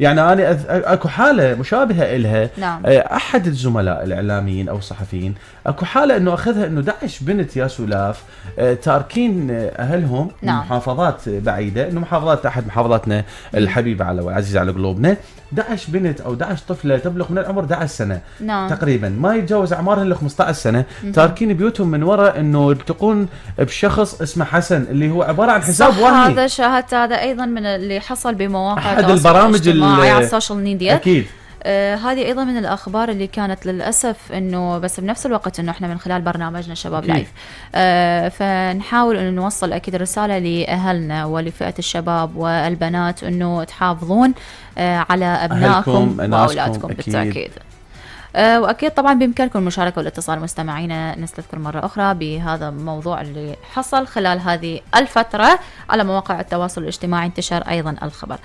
يعني أنا أذ... أكو حالة مشابهة إلها نعم. آه، أحد الزملاء الإعلاميين أو الصحفيين أكو حالة إنه أخذها إنه داعش بنت يا سلاف آه، تاركين آه، أهلهم نعم. محافظات بعيدة إنه محافظات احد محافظاتنا الحبيبة على والعزيزه على قلوبنا. داعش بنت أو داعش طفلة تبلغ من العمر 11 سنة نعم. تقريبا. ما يتجاوز اعمارها إلا 15 سنة. تاركين بيوتهم من وراء إنه يلتقون بشخص اسمه حسن اللي هو عبارة عن حساب صح وهمي. هذا شاهدت هذا أيضا من اللي حصل بمواقع التواصل البرامج على ال social media. أكيد. آه هذه أيضا من الأخبار اللي كانت للأسف إنه بس بنفس الوقت إنه إحنا من خلال برنامجنا شباب. لايف آه فنحاول إنه نوصل أكيد رسالة لأهلنا ولفئة الشباب والبنات إنه تحافظون آه على أبنائكم وأولادكم. بالتأكيد وأكيد طبعا بإمكانكم المشاركة والاتصال مستمعينا نستذكر مرة أخرى بهذا الموضوع اللي حصل خلال هذه الفترة على مواقع التواصل الاجتماعي انتشر أيضا الخبر.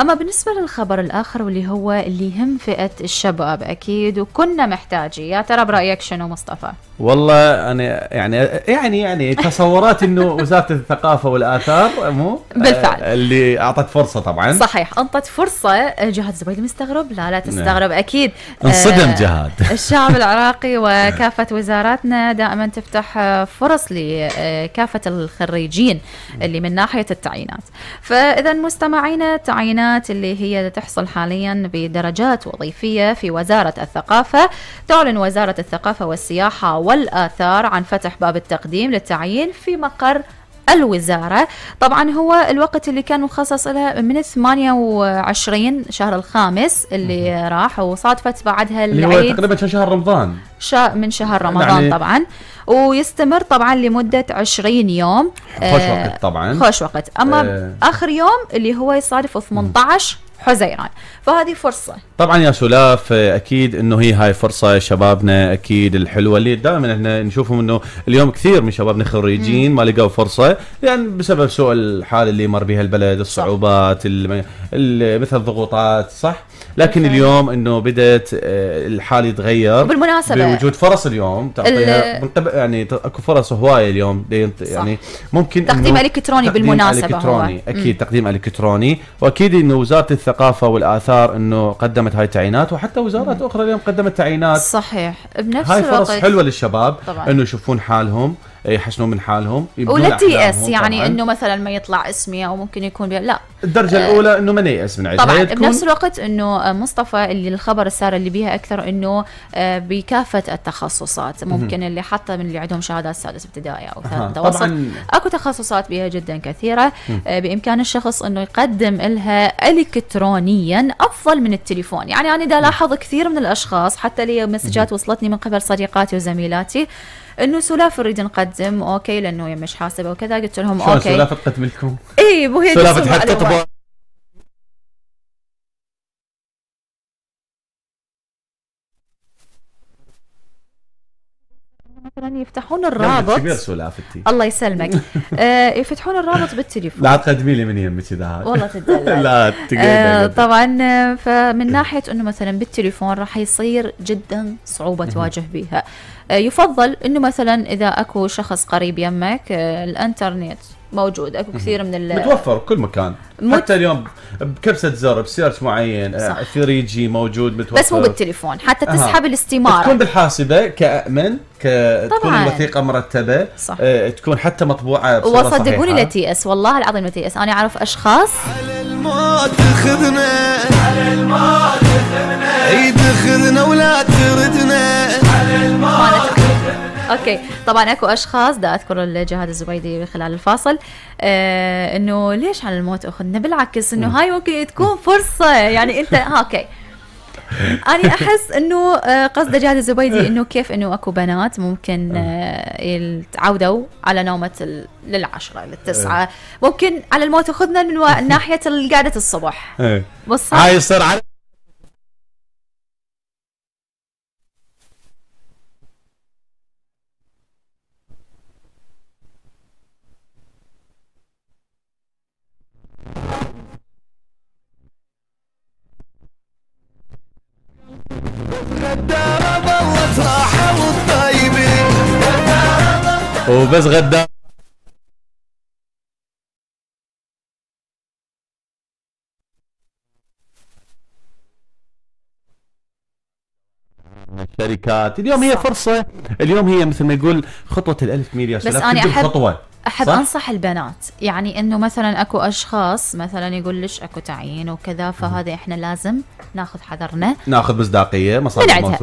أما بالنسبة للخبر الآخر واللي هو اللي يهم فئة الشباب أكيد وكنا محتاجين يا ترى برأيك شنو مصطفى؟ والله أنا يعني يعني يعني تصورات إنه وزارة الثقافة والآثار مو؟ بالفعل. آه، اللي أعطت فرصة طبعا. صحيح انطت فرصة. جهاد الزبيدي مستغرب؟ لا لا تستغرب أكيد. انصدم آه، جهاد. <laughs> الشعب <laughs> العراقي وكافة وزاراتنا دائما تفتح فرص لكافة الخريجين اللي من ناحية التعيينات. فإذا مستمعينا التعيينات اللي هي تحصل حاليا بدرجات وظيفية في وزارة الثقافة تعلن وزارة الثقافة والسياحة والآثار عن فتح باب التقديم للتعيين في مقر الوزارة. طبعا هو الوقت اللي كان مخصص لها من 28 شهر الخامس اللي راح وصادفت بعدها اللي هو العيد. تقريبا شهر رمضان. شا من شهر رمضان يعني- طبعا. ويستمر طبعا لمدة 20 يوم. خوش آه، وقت طبعا. خوش وقت. أما آه. آخر يوم اللي هو يصادف 18 حزيران فهذه فرصة. طبعا يا سلاف أكيد إنه هي هاي فرصة شبابنا أكيد الحلوة اللي دائما إحنا نشوفهم إنه اليوم كثير من شبابنا خريجين ما لقوا فرصة يعني بسبب سوء الحال اللي مر بها البلد الصعوبات مثل الضغوطات صح؟ لكن بالفعل. اليوم إنه بدأت آه، الحال يتغير وبالمناسبة بوجود فرص اليوم تعطيها يعني أكو فرص هواية اليوم يعني ممكن تقديم إلكتروني تقديم بالمناسبة هو. إلكتروني أكيد تقديم إلكتروني وأكيد إنه وزارة الثقافة والآثار إنه قدمت هاي التعيينات وحتى وزارات أخرى اليوم قدمت تعيينات. صحيح. بنفس هاي فرص الوقت حلوة للشباب طبعاً. إنه يشوفون حالهم. يحسنون من حالهم ولا تيأس أحلامهم يعني. إنه مثلا ما يطلع اسمي أو ممكن يكون بي... لا. الدرجة الأولى إنه ما نيأس من عندها طبعا بنفس الوقت إنه مصطفى اللي الخبر السار اللي بيها أكثر إنه آه، بكافة التخصصات. ممكن اللي حتى من اللي عندهم شهادات سادس ابتدائي أو ثالث متوسط. أكو تخصصات بها جدا كثيرة. آه، بإمكان الشخص إنه يقدم لها الكترونيا أفضل من التليفون. يعني أنا دا لاحظ كثير من الأشخاص حتى لي مسجات وصلتني من قبل صديقاتي وزميلاتي إنه سلاف نريد نقدم okay لأنه هي مش حاسبة وكذا. قلت لهم شلون okay. سلافه تقدم لكم؟ إي مو هي سلافه. تطبع مثلا يفتحون الرابط. كبير سلافتي الله يسلمك. <laughs> آه يفتحون الرابط بالتليفون. لا تقدمي لي من يمك إذا والله تدلع <laughs> لا آه طبعا فمن ناحية إنه مثلا بالتليفون راح يصير جدا صعوبة تواجه بها آه يفضل إنه مثلا إذا أكو شخص قريب يمك آه الإنترنت موجود أكو كثير من ال متوفر بكل مكان مت- حتى اليوم بكبسة زر بسيرش معين صح. 3 جي موجود متوفر بس مو بالتليفون حتى. تسحب تكون الاستماره بالحاسبة كأمن ك... تكون. الوثيقه مرتبة صح. آه تكون حتى مطبوعة بصورة وصدقوني. لا تيأس والله العظيم لا تيأس أنا أعرف أشخاص على الموت خذنا على الموت خذنا عيد خذنا ولا تردنا. Okay. طبعا أكو أشخاص دا أذكر الجهاد الزبيدي خلال الفاصل آه إنه ليش على الموت أخذنا؟ بالعكس إنه هاي ممكن تكون فرصة. يعني أنت ها okay. <laughs> أنا أحس إنه آه، قصد جهاد الزبيدي إنه كيف إنه أكو بنات ممكن آه، يتعودوا على نومة ال- للعشرة للتسعة. ممكن على الموت ياخذنا من <laughs> ناحية قعدة الصبح. إيه. هاي يصير على وبس غدا. الشركات اليوم هي فرصة. اليوم هي مثل ما يقول خطوة الألف ميل يا بس تبدأ أحب- بخطوة. أحب صح؟ أنصح البنات. يعني إنه مثلا أكو أشخاص مثلا يقول لك أكو تعيين وكذا فهذا إحنا لازم ناخذ حذرنا. ناخذ مصداقية مصادر من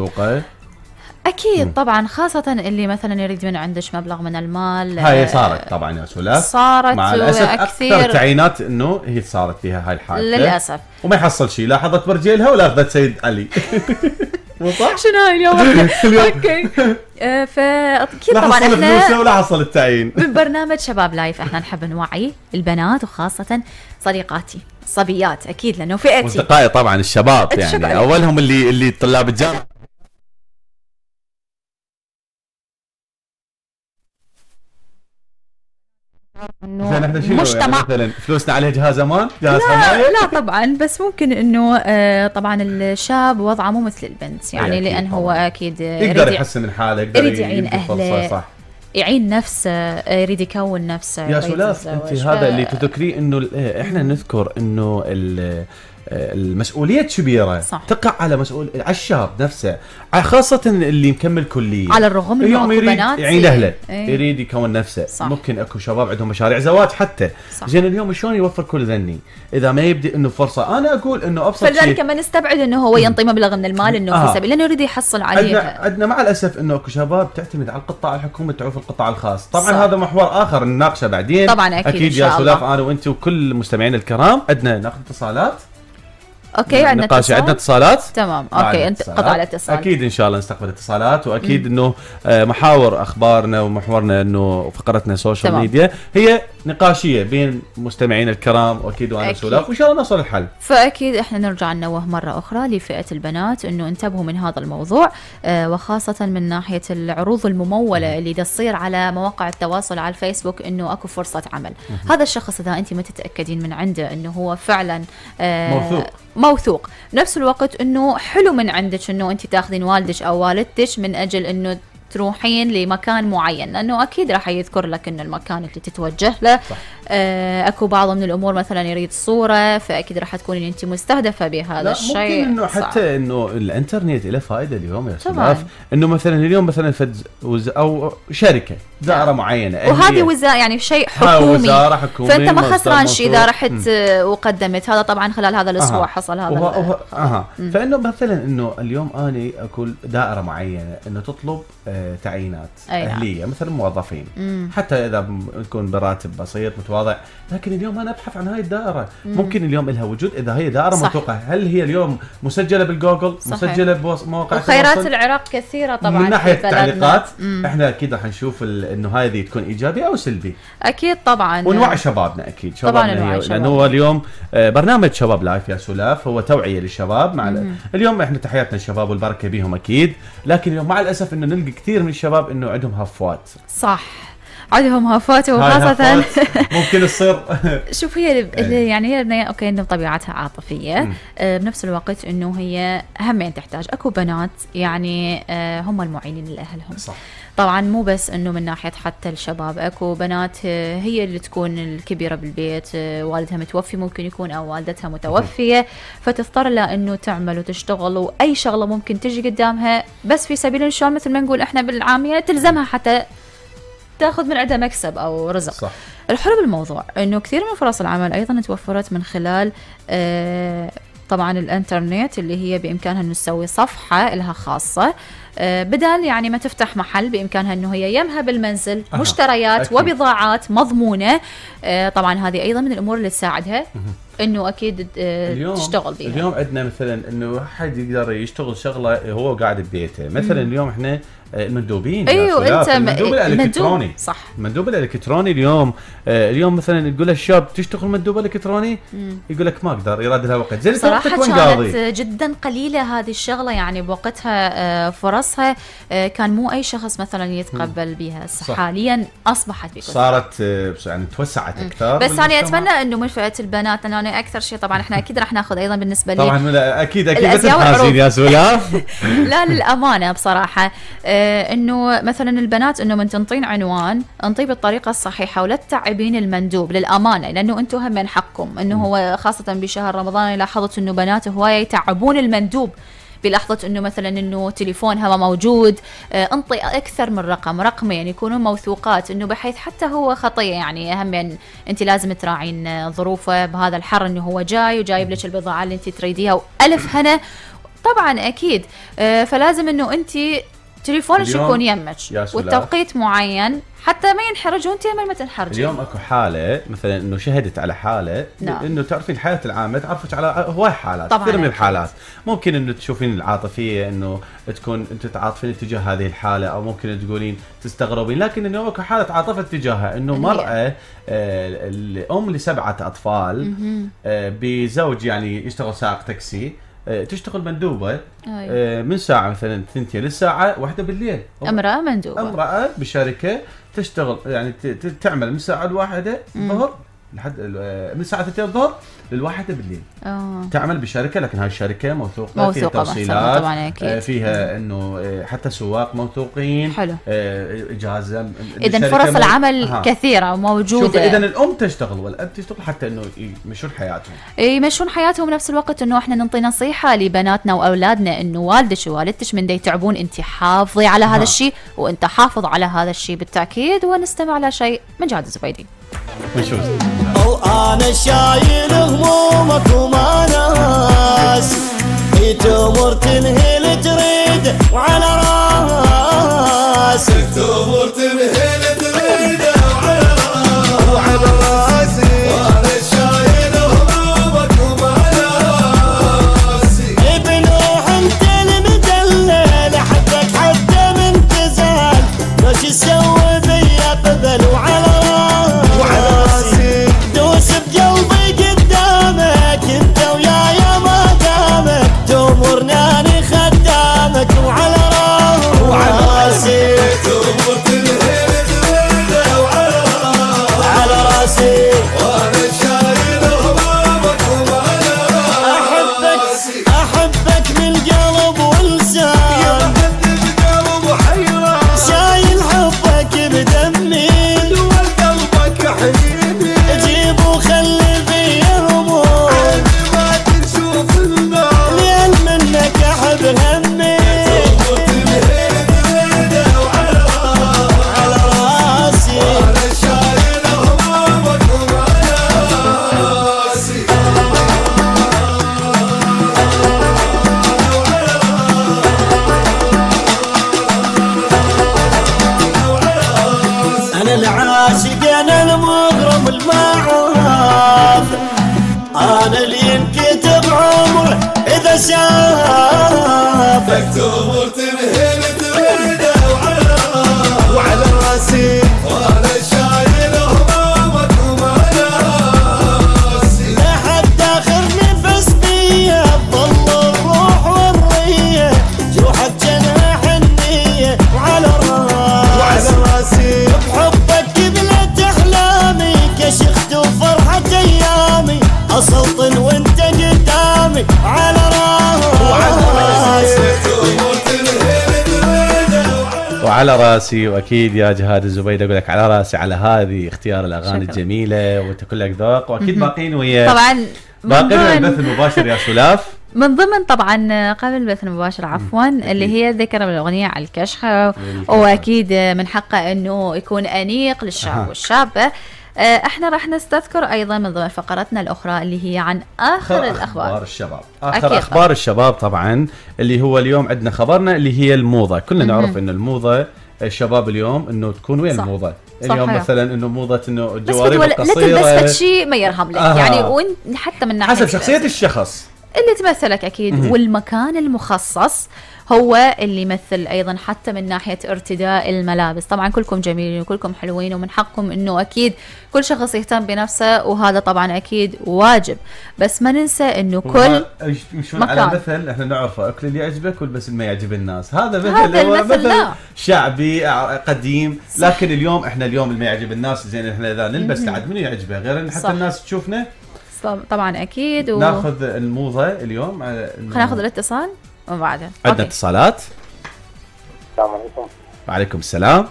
أكيد طبعا خاصة اللي مثلا يريد من عندك مبلغ من المال هاي آه، صارت طبعا يا سلاف صارت مع الأسف أكثر تعيينات إنه هي صارت فيها هاي الحادثة. للأسف. وما يحصل شيء لا حظت برجيلها ولا اخذت سيد علي. <laughs> مو صح؟ شنو هاي اليوم؟ <laughs> Okay. آه، فاكيد طبعا إحنا ولا حصل التعيين. من برنامج شباب لايف إحنا نحب نوعي البنات وخاصة صديقاتي صبيات أكيد لأنه فئتي. واصدقائي طبعا الشباب. يعني أولهم اللي اللي طلاب الجامعة. زين إحنا شنو مجتمع يعني مثلا فلوسنا عليه جهاز أمان؟ جهاز لا, حماية؟ لا طبعا بس ممكن إنه آه، طبعا الشاب وضعه مو مثل البنت يعني لأن هو. أكيد يقدر يحسن من حاله يقدر يريد يعين أهله. صح يعين نفسه آه، يريد يكون نفسه يا يتزوج. أنت هذا اللي تذكريه إنه إحنا نذكر إنه آه، المسؤوليه كبيره صح. تقع على مسؤول على الشاب نفسه خاصة اللي مكمل كلية على الرغم انه اليوم يريد بنات يعين اهله إيه. يريد يكون نفسه صح. ممكن أكو شباب عندهم مشاريع زواج حتى صح. زين اليوم شلون يوفر كل ذني إذا ما يبدي إنه فرصة أنا أقول إنه أبسط فلذلك ما نستبعد إنه هو ينطي مبلغ من المال إنه آه. في سبيل لأنه يريد يحصل عندنا عليها عندنا مع الأسف إنه أكو شباب تعتمد على القطاع الحكومي تعوف القطاع الخاص طبعا صح. هذا محور آخر نناقشه بعدين طبعاً أكيد أكيد شاء يا سلاف. أنا وأنت وكل مستمعينا الكرام عندنا ناخذ اتصالات Okay عندنا نقاش؟ عندنا اتصالات تمام okay أنت. قطع الاتصال أكيد إن شاء الله نستقبل اتصالات وأكيد إنه آه، محاور أخبارنا ومحورنا إنه فقرتنا social. media هي نقاشية بين مستمعينا الكرام وأكيد وأنا. سلاف وإن شاء الله نوصل الحل فأكيد إحنا نرجع ننوه مرة أخرى لفئة البنات إنه انتبهوا من هذا الموضوع آه وخاصة من ناحية العروض الممولة اللي تصير على مواقع التواصل على الفيسبوك إنه أكو فرصة عمل هذا الشخص إذا أنت ما تتأكدين من عنده إنه هو فعلا آه موثوق. موثوق بنفس الوقت إنه حلو من عندك إنه أنت تاخذين والدك أو والدتك من أجل إنه تروحين لمكان معين لأنه أكيد راح يذكر لك إنه المكان اللي تتوجه له صح. آه أكو بعض من الأمور مثلا يريد صورة فأكيد راح تكونين انت مستهدفة بهذا لا الشيء ممكن إنه. حتى إنه الإنترنت له فائدة اليوم يا طبعاً. إنه مثلا اليوم مثلا فد وز أو شركة دائرة نعم. معينة وهذه. وزاره يعني شيء حكومي وزارة حكوميه فأنت ما خسران شيء إذا. رحت وقدمت هذا طبعا خلال هذا الأسبوع أها. حصل هذا وه... أها. فإنه مثلا إنه اليوم اني أقول دائرة معينة إنه تطلب آه تعيينات أي نعم. أهلية مثلا موظفين مم. حتى إذا تكون براتب بسيط متواضع لكن اليوم أنا ابحث عن هاي الدائرة. ممكن اليوم لها وجود إذا هي دائرة صح. موثوقه هل هي اليوم مسجلة بالجوجل؟ صحيح. مسجلة بمواقع وخيرات؟ العراق كثيرة طبعا من ناحية. التعليقات. إحنا أكيد راح نشوف إنه هذه تكون ايجابي أو سلبي أكيد طبعا. ونوعي شبابنا أكيد. طبعاً شبابنا نوعي هي شبابنا. لأنه هو اليوم آه، برنامج شباب لايف يا سلاف. هو توعية للشباب. مع ال- اليوم إحنا تحياتنا للشباب والبركة بيهم أكيد. لكن اليوم مع الأسف إنه نلقى كثير من الشباب إنه عندهم هفوات. صح. عندهم وخاصة هفوات <laughs> ممكن تصير شوف هي اللي- اللي يعني هي إنه okay إنه طبيعتها عاطفية. مم. آه بنفس الوقت إنه هي همين تحتاج. أكو بنات يعني آه هم المعينين لأهلهم. صح. طبعا مو بس إنه من ناحية حتى الشباب أكو بنات آه، هي اللي تكون الكبيرة بالبيت والدها متوفي ممكن يكون أو والدتها متوفية. فتضطر لها إنه تعمل وتشتغل وأي شغلة ممكن تجي قدامها. بس في سبيل ان الله مثل ما نقول إحنا بالعامية تلزمها حتى تاخذ من عندها مكسب أو رزق. صح. الحلو بالموضوع إنه كثير من فرص العمل أيضا توفرت من خلال آه، طبعا الإنترنت اللي هي بإمكانها إنه تسوي صفحة لها خاصة. آه، بدل يعني ما تفتح محل بإمكانها إنه هي يمها بالمنزل مشتريات أكيد. وبضاعات مضمونة. آه، طبعا هذه أيضا من الأمور اللي تساعدها. إنه أكيد آه، اليوم تشتغل بيها اليوم عندنا مثلا إنه حد يقدر يشتغل شغلة هو قاعد ببيته. مثلا اليوم إحنا آه، المندوبين يا أيوه أنت المندوب الألكتروني. صح. المندوب الألكتروني اليوم آه اليوم مثلا تقول الشاب تشتغل مندوب ألكتروني؟ يقول لك ما أقدر يراد لها وقت. زين قاضي؟ كانت جدا قليلة هذه الشغلة يعني بوقتها فرصها كان مو أي شخص مثلا يتقبل بها. حاليا بكثرة صارت يعني توسعت أكثر بس بالمجتمع. أتمنى إنه من فئة البنات لأنه أنا أكثر شيء. طبعا إحنا أكيد راح ناخذ أيضا بالنسبة لي طبعا لا، أكيد أكيد. والعروض. يا سلاف <laughs> لا للأمانة بصراحة. آه إنه مثلا البنات إنه من تنطين عنوان انطيه بالطريقة الصحيحة ولا تتعبين المندوب للأمانة. لأنه أنتم هم من حقكم. إنه هو خاصة بشهر رمضان لاحظت إنه بنات هواية يتعبون المندوب. بلحظة إنه مثلا إنه تليفونها ما موجود آه أنطي أكثر من رقم. رقمين يكونون موثوقات إنه بحيث حتى هو خطية يعني أهم يعني أنت لازم تراعين ظروفه بهذا الحر إنه هو جاي وجايب لك البضاعة اللي أنت تريديها وألف هنا. طبعا أكيد. آه، فلازم إنه أنت تليفونك اليوم- يكون يمك. والتوقيت معين حتى ما ينحرج وانت ما تنحرجي اليوم أكو حالة مثلا إنه شهدت على حالة نعم. إنه تعرفين الحياة العامة تعرفك على هواي حالات طبعاً كثير من. الحالات ممكن إنه تشوفين العاطفية إنه تكون أنت تعاطفين تجاه هذه الحالة أو ممكن تقولين تستغربين لكن إنه أكو حالة عاطفه تجاهها إنه. مرأة آه، الأم لسبعة أطفال آه، بزوج يعني يشتغل سائق تاكسي تشتغل مندوبة أي. آه، من ساعة مثلا ثنتين للساعة واحدة بالليل. امرأة مندوبة. امرأة بشركة تشتغل يعني تعمل من الساعة الواحدة الظهر لحد ال- من الساعة 2 الظهر للواحدة بالليل آه تعمل بشركة لكن هاي الشركة موثوقة, موثوقة، فيها توصيلات طبعاً أكيد. آه، فيها إنه آه، حتى سواق موثوقين حلو. آه، إجازة م- اذا فرص مو- العمل أها. كثيرة وموجودة اذا الأم تشتغل والأب تشتغل حتى إنه يمشون حياتهم يمشون حياتهم بنفس الوقت إنه إحنا نعطي نصيحة لبناتنا وأولادنا إنه والدك ووالدتك من دا يتعبون أنت حافظي على هذا نعم. الشيء وأنت حافظ على هذا الشيء بالتأكيد ونستمع لشيء من جاد الزبيدي ونشوف وأنا شايل همومك وما ناس في تمر تنهل تريد وعلى راسي تمر تنهل راسي وأكيد يا جهاد الزبيد أقول لك على راسي على هذه اختيار الأغاني شكراً. الجميلة وأنت كلك ذوق وأكيد باقين ويا طبعا من باقين ويا البث المباشر يا سلاف. من ضمن طبعا قبل البث المباشر عفوا اللي هي ذكر بالأغنية على الكشخة. الكشخة. وأكيد من حقه إنه يكون أنيق للشاب أها. والشابه إحنا راح نستذكر أيضا من ضمن فقرتنا الأخرى اللي هي عن آخر أخبار الأخبار. الشباب. أكيد اخر أخبار الشباب طبعا اللي هو اليوم عندنا خبرنا اللي هي الموضة. كلنا نعرف ان الموضة الشباب اليوم إنه تكون وين صح. الموضة. اليوم مثلا إنه موضة إنه بس الجوارب لا تلبس القصيرة. فد شيء ما يرهم لك. آه. يعني وانت حتى من ناحية حسب شخصية الشخص. اللي تمثلك أكيد والمكان المخصص. هو اللي يمثل أيضا حتى من ناحية ارتداء الملابس. طبعا كلكم جميلين وكلكم حلوين ومن حقكم إنه أكيد كل شخص يهتم بنفسه وهذا طبعا أكيد واجب. بس ما ننسى إنه كل يمشون على مكان. مثل؟ إحنا نعرفه. أكل اللي يعجبك والبس اللي ما يعجب الناس. هذا مثل هذا هو المثل مثل لا. شعبي قديم. صح. لكن اليوم إحنا اليوم اللي ما يعجب الناس زين إحنا إذا نلبس عاد منو يعجبه؟ غير إن حتى صح. الناس تشوفنا. طب- طبعا أكيد و... ناخذ الموضة اليوم. على خلينا ناخذ الاتصال. وبعدين. عندنا. اتصالات. السلام عليكم. وعليكم السلام.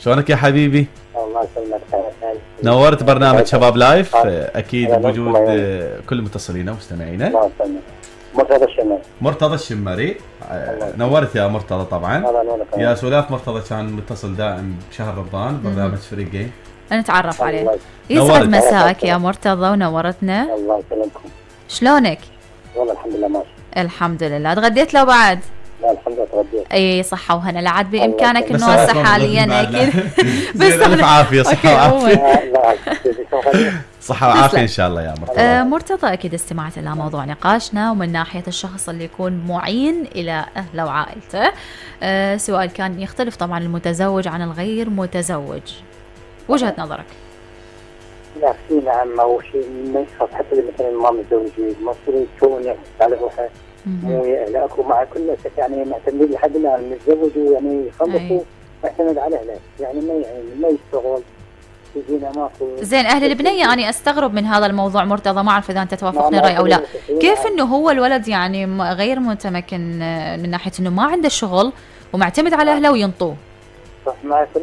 شلونك يا حبيبي؟ الله يسلمك نورت برنامج شباب لايف. أكيد بوجود كل متصلينا ومستمعينا الله يسلمك. مرتضى الشمال مرتضى الشمري. نورت يا مرتضى طبعا. يا سلاف مرتضى كان متصل دائم بشهر رمضان برنامج فريقي. نتعرف عليه. يسعد. مساءك يا مرتضى ونورتنا. الله يسلمكم. شلونك؟ والله الحمد لله ماشي. الحمد لله. تغديت لو بعد؟ لا رديت إي صحة وهنا. لعد الله بإمكانك يسلمك. نوسع حاليا أكيد. <laughs> بس <laughs> الف عافيه صحة أوكي وعافية. عموما لا لا صحة وعافية تسلم. إن شاء الله يا مرتضى. آه، مرتضى أكيد استمعت إلى موضوع نقاشنا ومن ناحية الشخص اللي يكون معين إلى اهله وعائلته. آه، سؤال كان يختلف طبعا المتزوج عن الغير متزوج. وجهة نظرك؟ ما يخاف حتى مثلا ما يكون يعتمد على روحه. مو كل يعني معتمدين لحد الآن. متزوج ويعني يخلصوا على أهله. يعني ما يعني ما يشتغل. زين أهل البنية أنا أستغرب من هذا الموضوع. مرتضى ما أعرف إذا أنت توافقني ما- ما راي أو لا. كيف إنه هو الولد يعني غير متمكن آه، من ناحية إنه ما عنده شغل ومعتمد على أهله وينطوه؟ صح مع كل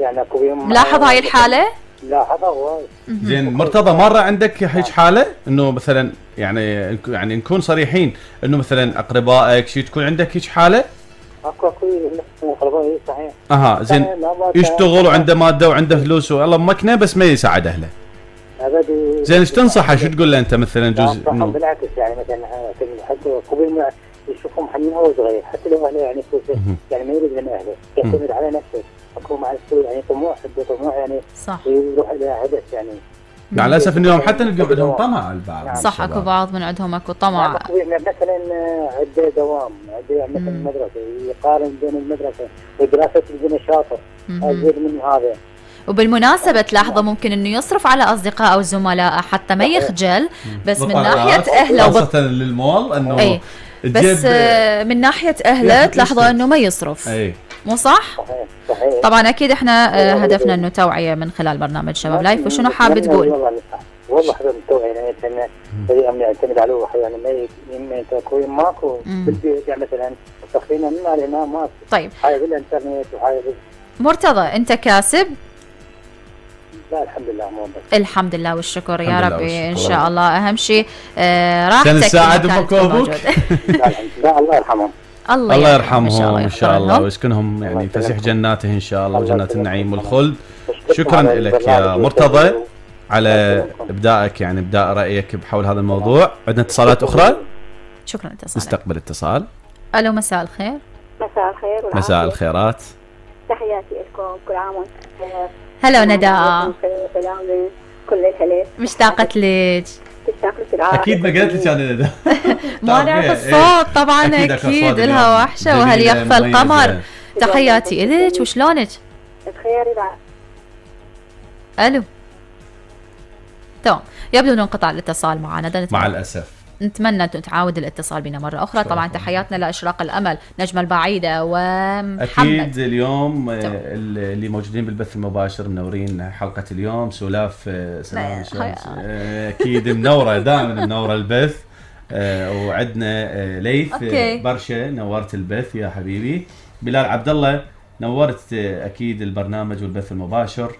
يعني أكو ملاحظ هاي الحالة؟ لاحظها وايد زين مرتضى مرة عندك هيك حالة؟ إنه مثلا يعني يعني نكون صريحين إنه مثلا أقربائك شي تكون عندك هيك حالة؟ أكو أكو أقرباء إيه، صحيح. أها زين لا، يشتغل وعنده مادة وعنده فلوس؟ والله مكنة بس ما يساعد أهله. ابد زين إيش تنصحه؟ شو تقول له أنت مثلا لا، جزء بالعكس يعني مثلا حتى قبل ما يشوفهم حنين هو صغير حتى لو أهله يعني فلوسه يعني ما يريد من أهله يعتمد على نفسه. اكو مع السوق يعني طموح عنده طموح يعني صح. يروح إلى هدف يعني. مع الأسف إنه يوم حتى نلقى عندهم طمع البعض. نعم. صح أكو بعض من عندهم أكو طمع. اكو مثلا عنده دوام. عنده مثلا مم. مدرسة يقارن بين المدرسة. ودراسته يكون شاطر. أزيد من هذا. وبالمناسبة تلاحظوا ممكن إنه يصرف على أصدقاء أو زملاء حتى ما يخجل بس من بطلات، ناحية أهله وبط... خاصة للمول إنه بس آه، من ناحية أهله تلاحظوا. إنه ما يصرف. أي. مو صح؟ صحيح صحيح طبعا أكيد إحنا آه، هدفنا إنه توعية من خلال برنامج شباب لايف وشنو حاب تقول؟ والله والله حابب التوعية يعني مثلا فريق يعتمد على روحه يعني ما يتركوا ماكو. بالبيت يعني مثلا تقريبا من علينا ماكو طيب حاجة بالانترنت وحاجة بال- مرتضى أنت كاسب لا الحمد لله مو بس الحمد لله والشكر يا ربي إن. شاء الله أهم شيء آه، راحتك عشان نساعد. موجود. لا الحمد لله الله يرحمهم الله الله يرحمهم إن شاء الله. ويسكنهم يعني. فسيح جناته إن شاء الله وجنات. النعيم والخلد شكراً لك يا مرتضى. على. إبدائك يعني إبداء رأيك بحول هذا الموضوع عندنا اتصالات أخرى شكرا اتصالك نستقبل اتصال ألو مساء الخير مساء الخير والعافية. مساء الخيرات تحياتي لكم كل عام وأنتم بخير هلا ندى بخير وسلامة كل الهلا مشتاقة لك لك العافية أكيد ما قلت لك أنا ندى ما نعرف إيه، الصوت طبعا أكيد أكيد صوت الها. وحشة وهل يخفى. القمر؟ تحياتي الك وشلونك بخير بعد ألو. تمام يبدو إنه انقطع الاتصال معنا ده مع الأسف. نتمنى أن تعاود الاتصال بنا مرة أخرى شكراً. طبعا تحياتنا لأشراق الأمل نجمه البعيده ومحمد أكيد اليوم آه، تمام. اللي موجودين بالبث المباشر منورين حلقة اليوم سلاف آه، سلام. آه، أكيد منورة دائما منورة البث آه، وعندنا آه، ليث آه،. برشا نورت البث يا حبيبي بلال عبد الله نورت آه، أكيد البرنامج والبث المباشر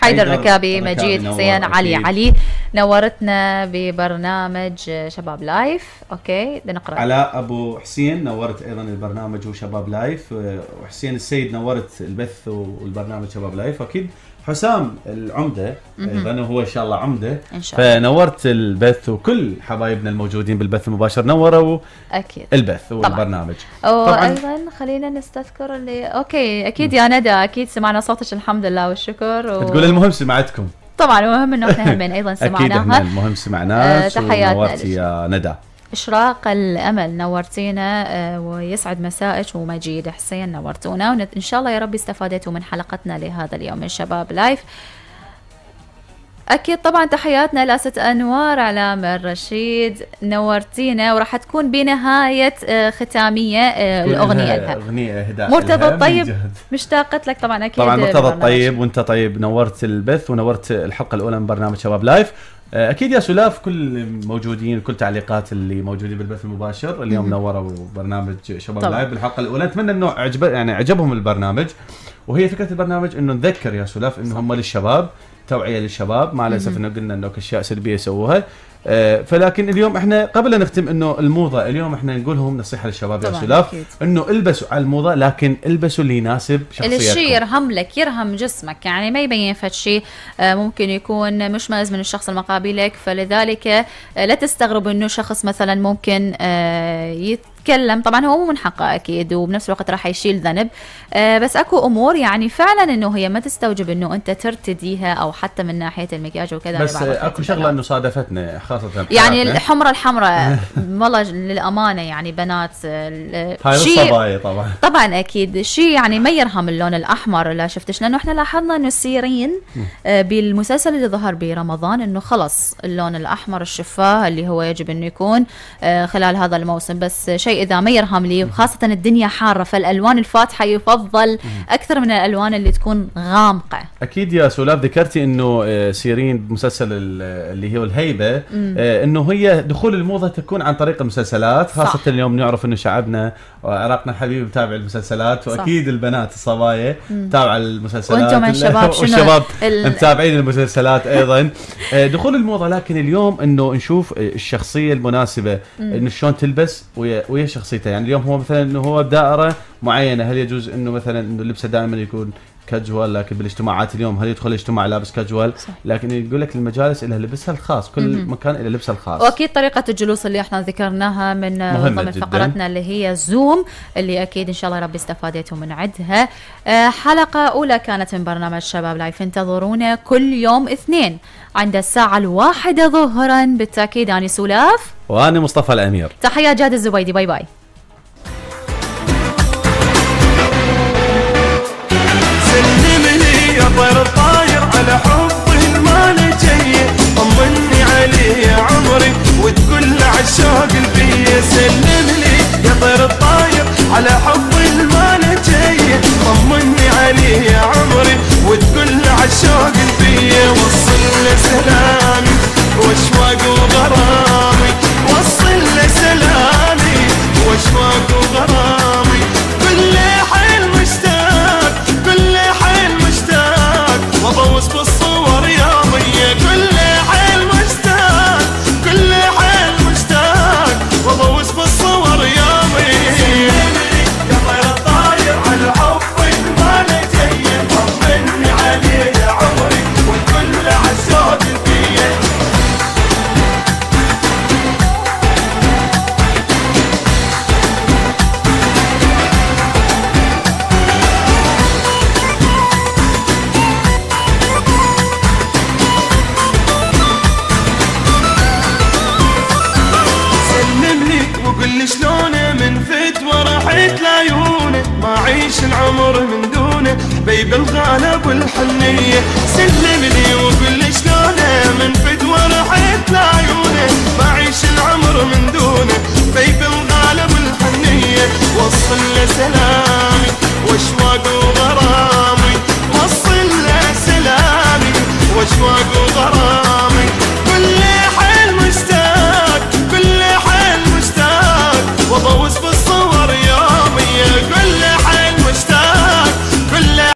حيدر حيدر ركابي ركابي مجيد حسين علي. علي. نورتنا ببرنامج شباب لايف. Okay بدنا نقرا علاء أبو حسين نورت أيضا البرنامج وشباب لايف. وحسين السيد نورت البث والبرنامج شباب لايف واكيد حسام العمدة أيضا وهو إن شاء الله عمدة. إن شاء الله. فنورت البث وكل حبايبنا الموجودين بالبث المباشر نوروا أكيد. البث والبرنامج. وأيضا خلينا نستذكر اللي okay أكيد يا ندى أكيد سمعنا صوتك الحمد لله والشكر و... تقول المهم سمعتكم. طبعا المهم إنه إحنا همين أيضا <laughs> أكيد إحنا سمعناها. سمعناه آه، تحياتنا. يا ندى. إشراق الأمل. نورتينا آه، ويسعد مسائك ومجيد حسين. نورتونا وان شاء الله يا رب استفادتوا من حلقتنا لهذا اليوم من شباب لايف. أكيد طبعا تحياتنا لست أنوار علام الرشيد نورتينا وراح تكون بنهاية آه، ختامية آه، الأغنية. لها أغنية إهداء مرتضى الطيب جهد. مشتاقت لك طبعا أكيد طبعا مرتضى. الطيب وأنت طيب. نورت البث ونورت الحلقة الأولى من برنامج شباب لايف. أكيد يا سلاف كل موجودين كل تعليقات اللي موجودين بالبث المباشر اليوم. نوروا برنامج شباب. لايف. بالحلقة الأولى أتمنى إنه عجب يعني عجبهم البرنامج. وهي فكرة البرنامج إنه نذكر يا سلاف انه هم للشباب توعية للشباب. مع الأسف إنه قلنا إنه اشياء سلبية يسووها. آه، فلكن اليوم إحنا قبل أن نختم إنه الموضة اليوم إحنا نقول لهم نصيحة للشباب يا سلاف. إنه البسوا على الموضة لكن البسوا اللي يناسب شخصيتكم الشيء يرهم لك يرهم جسمك يعني ما يبين فد شيء آه، ممكن يكون مشمئز من الشخص المقابلك فلذلك آه، لا تستغرب إنه شخص مثلا ممكن يتكلم. طبعا هو مو من حقه أكيد وبنفس الوقت راح يشيل ذنب. آه بس أكو أمور يعني فعلا إنه هي ما تستوجب إنه أنت ترتديها أو حتى من ناحية المكياج وكذا. بس أكو. شغلة إنه صادفتنا خاصة يعني. الحمرة الحمراء <laughs> والله للأمانة يعني بنات آه، هاي شيء طبعا. طبعا أكيد. شيء يعني ما يرهم اللون الأحمر لا شفتش؟ لأنه إحنا لاحظنا إنه سيرين آه، بالمسلسل اللي ظهر برمضان إنه خلص اللون الأحمر الشفاه اللي هو يجب إنه يكون آه، خلال هذا الموسم. بس شيء إذا ما يرهم لي وخاصة الدنيا حارة فالألوان الفاتحة يفضل أكثر من الألوان اللي تكون غامقة. أكيد يا سولاف ذكرتي إنه آه، سيرين بمسلسل ال- اللي هو الهيبة آه، إنه هي دخول الموضة تكون عن طريق المسلسلات خاصة صح. اليوم نعرف إنه شعبنا وعراقنا الحبيب متابع المسلسلات صح. وأكيد البنات الصبايا متابعه المسلسلات وأنتم ال- الشباب <laughs> شنو والشباب ال- متابعين المسلسلات أيضا. <laughs> آه، دخول الموضة لكن اليوم إنه نشوف آه، الشخصية المناسبة إنه شلون تلبس ويا ويا شخصيته يعني اليوم هو مثلا إنه هو بدائرة معينة هل يجوز إنه مثلا إنه لبسه دائما يكون كاجوال لكن بالاجتماعات اليوم هل يدخل الاجتماع لابس كاجوال صح. لكن يقول لك المجالس لها لبسها الخاص كل مكان له لبسه الخاص. وأكيد طريقة الجلوس اللي إحنا ذكرناها من ضمن. فقرتنا اللي هي زوم اللي أكيد إن شاء الله ربي استفاديتوا من عدها. آه، حلقة أولى كانت من برنامج شباب لايف. انتظرونا كل يوم اثنين عند الساعة الواحدة ظهرا. بالتأكيد أني سولاف. وأنا مصطفى الأمير. تحيات جاد الزبيدي. bye bye. طير الطاير على حبه ما جاي. طمني عليه يا عمري وتقول له عالشوق البيه سلم لي طير الطاير على حبه ما جاي. طمني عليه يا عمري وتقول له عالشوق